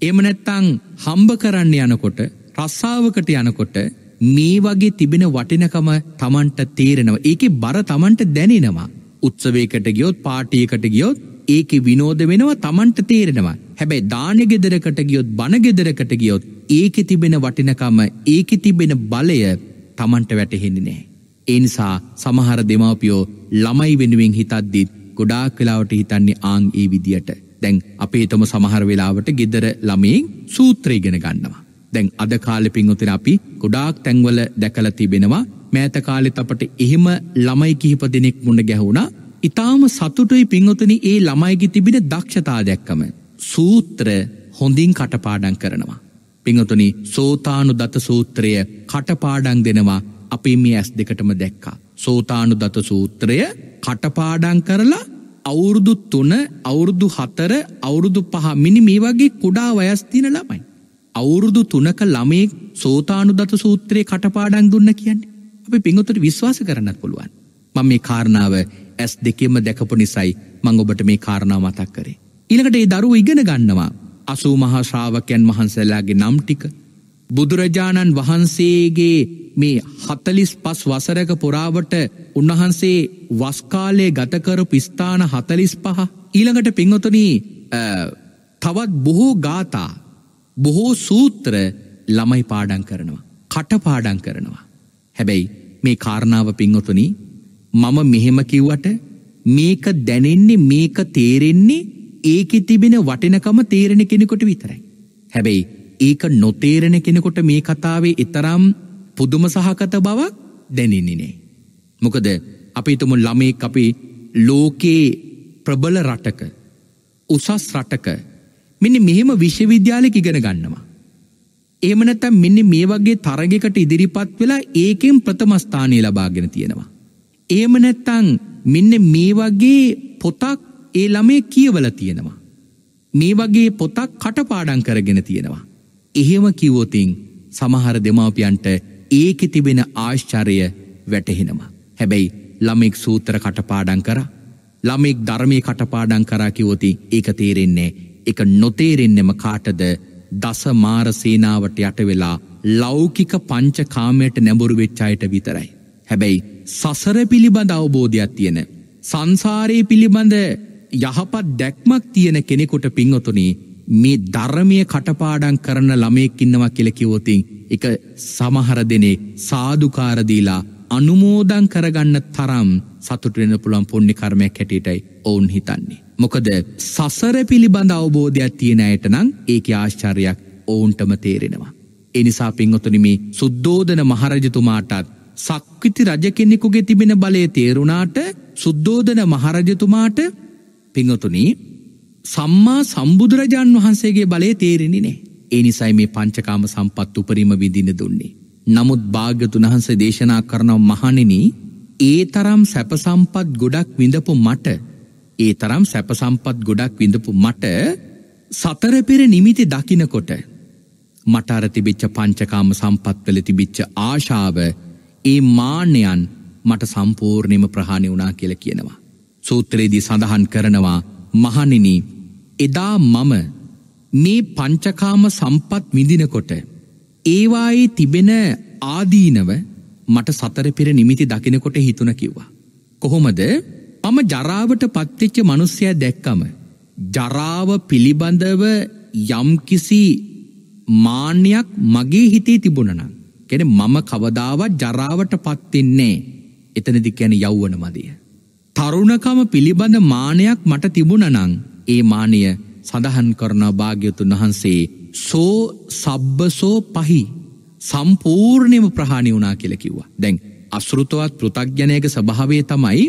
එම නැත්තං හම්බ කරන්න යනකොට රස්සාාවකට යනකොට මේ වගේ තිබෙන වටිනකම තමන්ට තේරෙනවා ඒක බර තමන්ට දැනෙනවා උත්සවයකට ගියොත් පාටියකට ගියොත් ඒක විනෝද වෙනවා තමන්ට තේරෙනවා හැබැයි දාන ගෙදරකට ගියොත් බණගෙදරකට ගියොත් ඒක තිබෙන වටිනකම ඒක තිබෙන බලය තමන්ට වැටහෙන්නේ නෑ. එනිසා සමහර දෙමවපියෝ ළමයි වෙනුවෙන් හිතද්දිත් ගොඩාක් වෙලාවට හිතන්නේ ආං ඒ විදියට දැන් අපේතම සමහර වෙලාවට ගෙදර ළමයෙන් සූත්‍රයගෙන ගන්නවා. දැන් අද කාලෙ පින්වතුනි අපි ගොඩාක් තැන්වල දැකලා තිබෙනවා මෑත කාලෙත් අපට එහෙම ළමයි කිහිප දෙනෙක් මුණ ගැහුණා. ඊටාම සතුටුයි පින්වතුනි ඒ ළමයිගේ තිබෙන දක්ෂතා දැක්කම. සූත්‍ර හොඳින් කටපාඩම් කරනවා. පින්වතුනි සෝතානු දත සූත්‍රය කටපාඩම් දෙනවා අපි මේ ඇස් දෙකටම දැක්කා. සෝතානු දත සූත්‍රය කටපාඩං කරලා අවුරුදු තුන අවුරුදු හතර අවුරුදු පහ මිනි මේ වගේ කුඩා වයස්තින ළමයි. අවුරුදු තුනක ළමේ සෝතානුදත සූත්‍රයේ කටපාඩං දුන්න කියන්නේ අපි පිංගොතට විශ්වාස කරන්නත් පුළුවන්. මං මේ කාරණාව ඇස් දෙකෙම දැකපු නිසයි මං ඔබට මේ කාරණාව මතක් කරේ. ඊළඟට ඒ දරුව ඉගෙන ගන්නවා අසූ මහා ශ්‍රාවකයන් වහන්සේලාගේ නම් ටික බුදුරජාණන් වහන්සේගේ මේ හතලිස් පස් වසරක පුරාවට උන්වහන්සේ වස්කාලය ගතකරපු ස්ථාන හතලිස් පහ ඊළඟට පිංහොතනී තවත් බොහෝ ගාතා බොහෝ සූත්‍ර ළමයි පාඩන් කරනවා. කටපාඩන් කරනවා. හැබැයි මේ කාරණාව පිංහොතුනි මම මෙහෙම කිව්වට මේක දැනෙන්නේ මේක තේරෙන්නේ ඒක තිබෙන වටිනකම තේරෙන කෙනෙකොට විතරයි. හැබැයි ඒක නොතේරෙන කෙනෙකොට මේ කතාවේ එතරම් පුදුම සහකත බවක් දැනෙන්නේ. මොකද අපිතුම ළමෙක් අපි ලෝකයේ ප්‍රබල රටක උසස් රටක මෙන්න මෙහෙම විශ්වවිද්‍යාලෙක ඉගෙන ගන්නවා. ඒමනැතම් මෙන්න මේ වගේ තරගෙකට ඉදිරිපත් වෙලා ඒකෙන් ප්‍රථමස්ථානය ලබාගෙන තියෙනවා. ඒම නැත්තං මෙන්න මේ වගේ පොතක් ඒ ළමේ කියවල තියෙනවා. මේ වගේ පොතක් කටපාඩන් කරගෙන තියෙනවා. එහෙම කිවෝතින් සමහර දෙමාපියන්ට ඒක තිබෙන ආශ්චරය වැටහෙනවා. හැබැයි ළමෙක් සූත්‍ර කටපාඩන් කර ළමෙක් ධර්මය කටපාඩන් කරා කිවෝති ඒක තේරෙන්නේ එක නොතේරෙන්නෙම කාටද දස මාර සේනාවට යට වෙලා ලෞකික පංච කාමයට නැඹුරු වෙච්චායට විතරයි. හැබැයි සසර පිළිබඳ අවබෝධයක් තියෙන. සංසාරයේ පිළිබඳ යහපත් දැක්මක් තියෙන කෙනෙකුට පින්වතුනි මේ ධර්මය කටපාඩන් කරන ළමයෙක්කින්නවා කියලකිවෝතින් එක සමහර දෙනේ සාධකාරදීලා අනුමෝදං කරගන්න තරම් සතුටෙන පුළන් පොන්නි කර්මයක් හැටියටයි ඔවුන් හිතන්නේ. මොකද සසර පිළිබඳ අවබෝධයක් තියෙන අයට නං ඒක ආශ්චර්යක් ඔවුන්ටම තේරෙනවා. එනිසා පින්ඔතුනිමි සුද්දෝදන මහරජතුමාටත් සක්විති රජ කෙනෙකුගේ තිබෙන බලය තේරුණාට සුද්දෝදන මහරජතුමාට පිංහතුනී සම්මා සම්බුදුරජාන් වහන්සේගේ බලය තේරෙනි නේ. එනිසයි මේ පංචකාම සම්පත් උපරිම විදින දුන්නේ. නමුත් භාග්‍යතුන් වහන්සේ දේශනා කරනව මහණෙන ඒ තරම් සැපසම්පත් ගොඩක් විඳපු මට ඒ තරම් සැපසම්පත් ගොඩක් විඳපු මට සතරපෙර නිමිති දකිනකොට මටර තිබිච්ච පංචකාම සම්පත්වල තිබිච්ච ආශාව ඒ මාන්‍යයන් මට සම්පූර්ණයම ප්‍රහාණි වුණා කියල කියනවා. සූත්‍රයේදී සඳහන් කරනවා මහනිනි එදා මම මේ පංචකාම සම්පත් විදිනකොට ඒවායේ තිබෙන ආදීනව මට සතර පෙර නිමිති දකිනකොට හිතුන කිව්වා. කොහොමද මම ජරාවට පත්තිච්ච මනුස්්‍යය දැක්කම ජරාව පිළිබඳව යම්කිසි මාන්‍යයක් මගේ හිතේ තිබුණනම් කෙන මම කවදාවත් ජරාවට පත්තින්නේ එතනදි කැන යව්වන මදිය. තරුණකම පිළිබඳ මානයක් මට තිබුණනං ඒ මානය සඳහන් කරන භාග්‍යතුන් වහන්සේ සෝ සබ්බසෝ පහි සම්පූර්ණයම ප්‍රහාණි වුනා කියලකිව්වා. දැන් අසෘතවත් පෘතක්ජනයක ස්භාවේ තමයි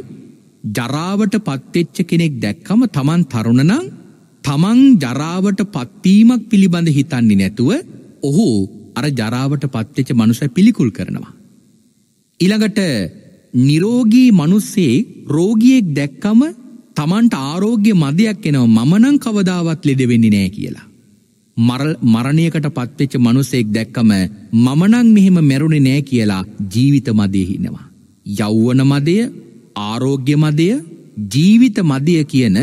ජරාවට පත්තෙච්ච කෙනෙක් දැක්කම තමන් තරුණනං තමන් ජරාවට පත්වීමක් පිළිබඳ හිතන්නේ නැතුව ඔහු අර ජරාවට පත්වෙච්ච මනුසය පිළිකුල් කරනවා. ඉළඟට නිරෝගී මනුස්සේ රෝගියෙක් දැක්කම තමන්ට ආරෝග්‍ය මදයක් එනව මමනං කවදාවත් ලෙඩවෙන්නේ නෑ කියලා. මරණයකට පත්වෙච්ච මනුසෙක් දැක්කම මමනං මෙහෙම මැරුණේ නෑ කියලා ජීවිත මදයහිනවා. යෞවන මදය ආරෝග්‍ය මදය ජීවිත මදය කියන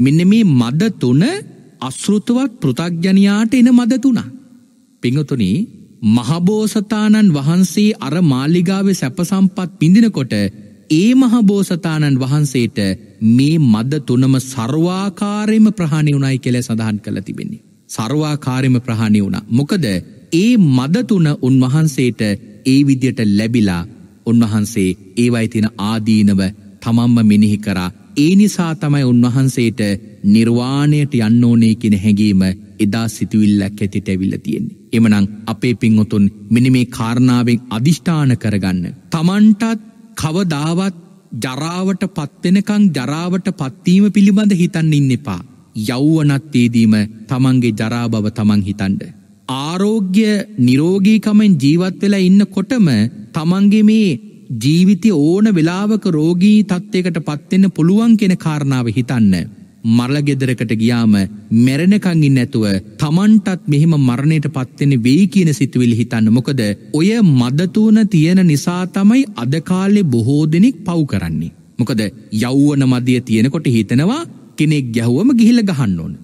මෙන්න මේ මද තුන අශෘතවත් පෘතක්ජනයාට එන මද තුනා. පිංහතුනී මහබෝසතාණන් වහන්සේ අර මාලිගාව සැපසම්පත් පිඳිනකොට ඒ මහබෝසතාණන් වහන්සේට මේ මද තුනම සර්වාකාරයම ප්‍රහණි වුණයි කෙළ සඳහන් කළ තිබෙන්නේ. සර්වාකාරයම ප්‍රහණි වුණ. මොකද ඒ මදතුන උන්වහන්සේට ඒ විදියට ලැබිලා උන්වහන්සේ ඒවයි තින ආදීනව තමම්ම මිනිහි කරා ඒ නිසා තමයි උන්වහන්සේට නිර්වාණයට යන්න ඕනේ කෙන හැඟීම එදා සිතුවිල්ලක් ඇතිට ඇවිල්ල තියෙන්නේ. එමනං අපේ පින්ඔතුන් මිනිමේ කාරණාවෙන් අධිෂ්ඨාන කරගන්න. තමන්ටත් කවදාවත් ජරාවට පත්වෙනකං ජරාවට පත්වීම පිළිබඳ හිතන්න ඉන්න එපා. යෞවනත්තේදීම තමන්ගේ ජරාබව තමන් හිතන්ඩ. ආරෝග්‍ය නිරෝගීකමෙන් ජීවත් වෙලා ඉන්න කොටම තමන්ගේ මේ ජීවිතය ඕන වෙලාවක රෝගී තත්ත්වයකට පත්වෙන්න පුළුවන් කෙන කාරණාව හිතන්න. මරලගෙදරකට ගියාම මැරණකංගින් නැතුව තමන්ටත් මෙහෙම මරණයට පත්වෙන වෙයි කියන සිතුවිලි හිතන්න මොකද ඔය මදතුවන තියෙන නිසා තමයි අදකාලෙ බොහෝ දෙනෙක් පව් කරන්නේ. මොකද යෞවන මදිය තියෙනකොට හිතනවා කෙනෙක් ගැහුවම ගිහිල ගහන්න ඕන.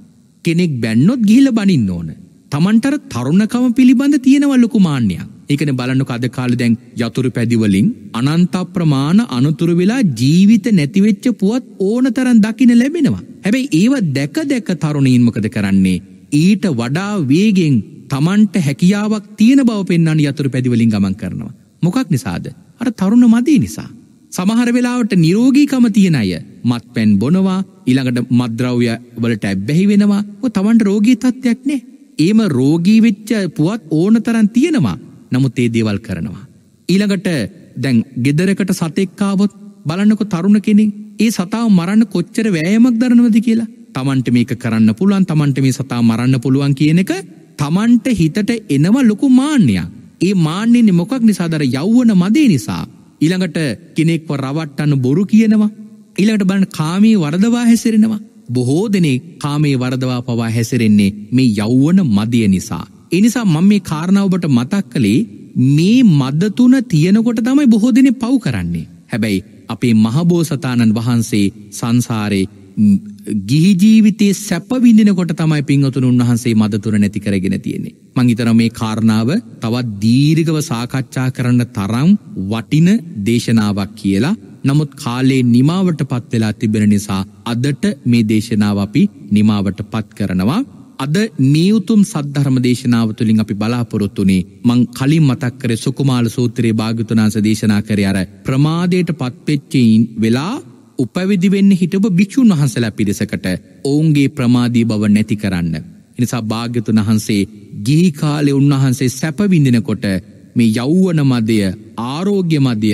කෙනෙක් බැන්නොත් ගිහිල බනින්න ඕන. තමන්ටර තරුණකම පිළිබඳ තියෙනවල්ලොකු මාන්‍යයක්. ඒකන බලන්නු අද කාල දැන් යතුරු පැදිවලින් අනන්ත ප්‍රමාණ අනතුරු වෙලා ජීවිත නැතිවෙච්ච පුවත් ඕන තරන් දකින ලැබෙනවා. හැබැයි ඒව දැක දැක තරුණීන්මකද කරන්නේ ඊට වඩා වේගෙන් තමන්ට හැකියාවක් තියෙන බව පෙන්න්න යතුරු පැදිවලින් ගමන් කරනවා. මොකක් නිසාද. අර තරුණ මදී නිසා. සමහර වෙලාවට නිරෝගීකම තියෙන අය මත් පැන් බොනවා ඉළඟට මද්‍රව්‍ය වලට ඇබ්බැහි වෙනවා තමන්ට රෝගී තත්ත්වයක් නෑ. ඒම රෝගී වෙච්ච පුවත් ඕන තරන් තියෙනවා නමුත් ඒ දේවල් කරනවා. ඊළඟට දැන් ගෙදරකට සතෙක්කාවොත් බලන්නකො තරුණ කෙනෙක් ඒ සතාව මරන්න කොච්චර වෑයමක් දරනවද කියලා. තමන්ට මේක කරන්න පුළුවන් තමන්ට මේ සතා මරන්න පුළුවන් කියන එක තමන්ට හිතට එනවා ලොකු මාන්‍යයක් ඒ මාන්‍යන්නේ මොකක් නිසාදර යව්වන මදේ නිසා. ඊළඟට කෙනෙක්ව රවට්ටන්න බොරු කියනවා. ඊළඟට බලන්න කාමී වරදවා හැසිරෙනවා. බොහෝ දෙනේ කාමේ වරදවා පවා හැසිරෙන්නේ මේ යෞවන මදිය නිසා. එනිසා මම මේ කාරණාවබට මතක් කළේ මේ මදතුන තියනකොට තමයි බොහෝ දෙනෙ පව් කරන්නේ. හැබැයි අපේ මහබෝසතාණන් වහන්සේ සංසාරේ ගිහිජීවිතේ සැපවිඳිනකොට තමයි පින්වතුන් උන්වහන්සේ මදතුර නැති කරගෙන තියෙන්නේ. මංහිතර මේ කාරණාව තවත් දීර්ගව සාකච්ඡා කරන්න තරම් වටින දේශනාවක් කියලා නමුත් කාලේ නිමාවට පත් වෙලා තිබෙන නිසා අදට මේ දේශනාව අපි නිමාවට පත් කරනවා. අද නියුතුම් සද්ධර්ම දේශනාව තුළින් අපි බලාපොරොත්තුනේ මං කලින් මතක් කර සුකුමාල සූත්‍රයේ භාගතුනාස දේශනා කර අර ප්‍රමාදයට පත්පෙච්චයින් වෙලා උපවිදිවෙන්න හිටපු භික්‍ෂූන් වහන්සලා පිරිසකට ඔවුන්ගේ ප්‍රමාදී බව නැති කරන්න. එනිසා භාග්‍යතුන් වහන්සේ ගිහිකාලෙ උන්වහන්සේ සැපවිඳිනකොට මේ යෞවන මදය ආරෝග්‍ය මදය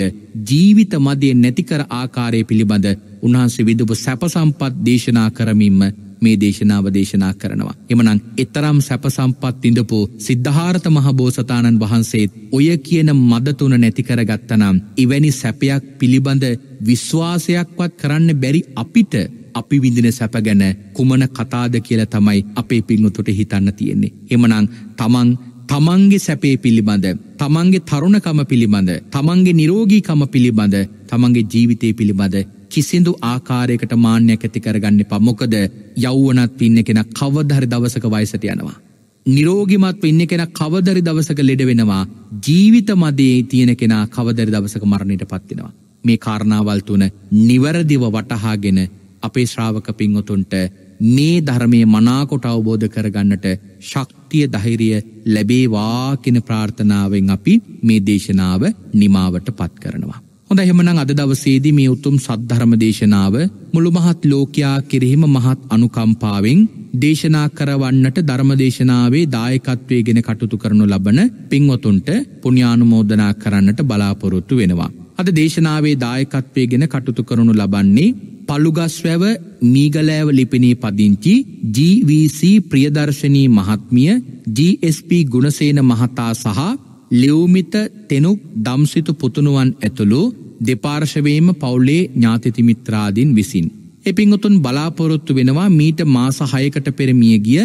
ජීවිත මදය නැතිකර ආකාරය පිළිබඳ උන්හන්සේ විදුපු සැපසම්පත් දේශනා කරමින්ම මේ දේශනාව දේශනා කරනවා. එමනං එතරම් සැපසම්පත් ඉඳපු සිද්ධහාරත මහබෝසතාණන් වහන්සේත් ඔය කියන මදතුන නැතිකර ගත්තනම් ඉවැනි සැපයක් පිළිබඳ විශ්වාසයක්වත් කරන්න බැරි අපිට අපි විඳින සැප ගැන කුමන කතාද කියල තමයි අපේ පිංහතුට හිතන්න තියෙන්නේ. එමනං තමන් තමන්ගේ සැපේ පිළිබඳ තමන්ගේ තරුණකම පිළිබඳ තමන්ගේ නිරෝගීකම පිළිබඳ තමන්ගේ ජීවිතය පිළිබඳ කිසිදු ආකාරයකට මාන්‍යයක් ඇති කරගන්න පමොකද යව්වනත් පින්න කෙන කවදහරි දවසක වයිසට යනවා. නිරෝගිමත් ඉන්න කෙන කවදරි දවසක ලෙඩ වෙනවා ජීවිත මදේ තියෙන කෙනා කවදරි දවසක මරණයට පත්තිනවා. මේ කාරණාවල් තුන නිවැරදිව වටහාගෙන අපේ ශ්‍රාවක පින්වතුන්ට මේ ධර්මය මනාකොට අවබෝධ කරගන්නට ශක්තිය දහිරිය ලැබේවා කෙන ප්‍රාර්ථනාවෙන් අපි මේ දේශනාව නිමාවට පත් කරනවා. හොඳ එහෙමනං අද දවසේදී මේ උතුම් සද්ධර්ම දේශනාව මුළු මහත් ලෝකයා කෙරෙහිම මහත් අනුකම්පාවෙන් දේශනා කරවන්නට ධර්මදේශනාවේ දායකත්වය ගෙන කටුතු කරනු ලබන පින්වතුන්ට පුුණ්‍යානුමෝදනා කරන්නට බලාපොරොත්තු වෙනවා. අද දේශනාවේ දායකත්වය ගෙන කටුතු කරනු ලබන්නේ පළුගස්වැව මීගලෑව ලිපිනේ පදිංචි GVC ප්‍රියදර්ශනී මහත්මිය GSP ගුණසේන මහතා සහ ලියවමිත තෙනුක් දම්සිතු පුතුණුවන් ඇතුළු දෙපාර්ශවේම පවුලේ ඥාතිතිමිත්‍රාදීන් විසින්. එපිංගුතුන් බලාපොරොත්තු වෙනවා මීට මාස හයකට පෙරමිය ගිය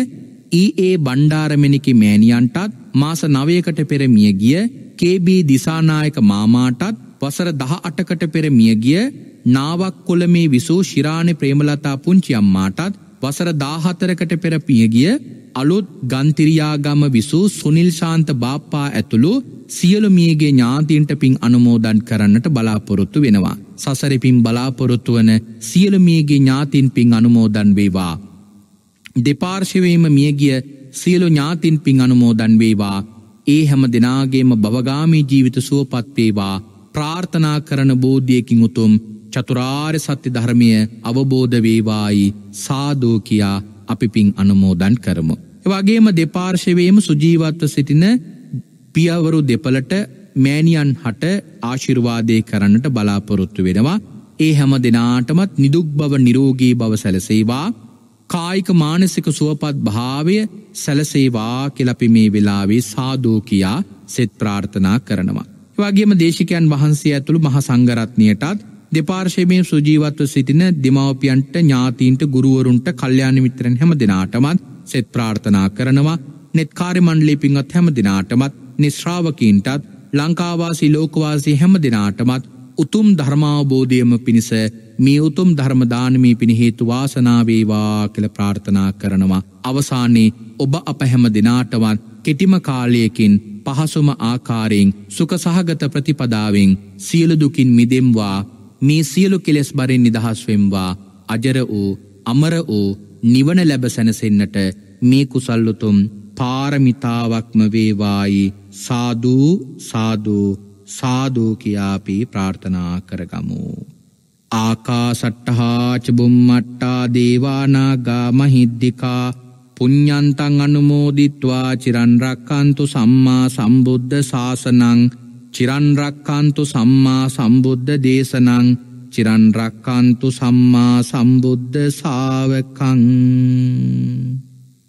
ඒ බණ්ඩාරමෙනිකි මෑණියන්ටත් මාස නවයකට පෙරමිය ගිය KB දිසානායක මාමාටත් වසර දහ අටකට පෙර මියගිය නාවක් කොළ මේ විසූ ශිරාණය ප්‍රේමලතා පුංචි අම්මාටත් වසර දාහතරකට පෙර පියගිය අලුත් ගන්තිරියාගම විසූ සුනිල් ශාන්ත බාප්පා ඇතුළු සියලුමියගේ ඥාතීන්ට පින් අනුමෝදන් කරන්නට බලාපොරොත්තු වෙනවා. සසරපින් බලාපොරොත්තු වන සියලුමියගේ ඥාතින් පින් අනුමෝදන් වේවා. දෙපාර්ශවීම මියගිය සියලු ඥාතින් පින් අනුමෝදන් වේවා ඒ හැම දෙනාගේම බවගාමී ජීවිත සුවපත්වේවා ප්‍රාර්ථනා කරන බෝධියකින් උතුම් චතුරාර්ය සත්‍ය ධර්මය අවබෝධ වේවායි සාදෝ කියා අපි පින් අනුමෝදන් කරමු. වගේම දෙපාර්ශවයම සුජීවත්ව සිටින පියවරු දෙපලට මෑනියන් හට ආශිර්වාදය කරන්නට බලාපොරොත්තු වෙනවා ඒ හැම දෙනාටමත් නිදුක් බව නිරෝගී බව සැලසේවා කායික මානසික සුවපත් භාවය සැලසේවා කෙලපි මේ වෙලාවේ සාදෝ කියා සෙත් ප්‍රාර්ථනා කරනවා. වගේම දේශකයන් වහන්සේ ඇතුළු මහ සංගරත්නයටත් දෙපාර්ශමය සුජීවත්ව සිටින දෙමවපියන්ට ඥාතීන්ට ගුරුවරුන්ට කල්්‍යයාන මිත්‍රන් හැම දෙනාටමත් සෙත් ප්‍රාර්ථනා කරනවා නෙත්කාරි මණ්ඩලි පින්වත් හැම දෙනාටමත් නිශ්‍රාවකීන්ටත් ලංකාවාසි ලෝකවාසි හැම දෙනාටමත් උතුම් ධර්මාවබෝධයම පිණිස මේ උතුම් ධර්මදානමී පිණි හේතු වාසනාවේවා කළ ප්‍රාර්ථනා කරනවා. අවසානයේ ඔබ අප හැම දෙනාටවත් කෙටිම කාලයකින් පහසුම ආකාරයෙන් සුකසහගත ප්‍රතිපදාවෙන් සියලුදුකින් මිදෙම්වා මේ සියලු කෙලෙස් බරින් නිදහස්වෙම්වා අජර වූ අමර වූ නිවන ලැබ සැනසෙන්න්නට මේ කුසල්ලුතුම් පාරමිතාවක්ම වේවායි සාධූ සාධූ සාධූ කියාපී ප්‍රාර්ථනා කරගමු. ආකා සට්ටහාචබුම්මට්ටා දේවානාගා මහිද්දිකා පුඤ්ඥන්තන් අනුමෝදිත්වා චිරන්රක්කන්තු සම්මා සම්බුද්ධ ශාසනං චිරන්රක්කන්තු සම්මා සම්බුද්ධ දේශනං චිරන්රක්කන්තු සම්මා සම්බුද්ධ සාවකං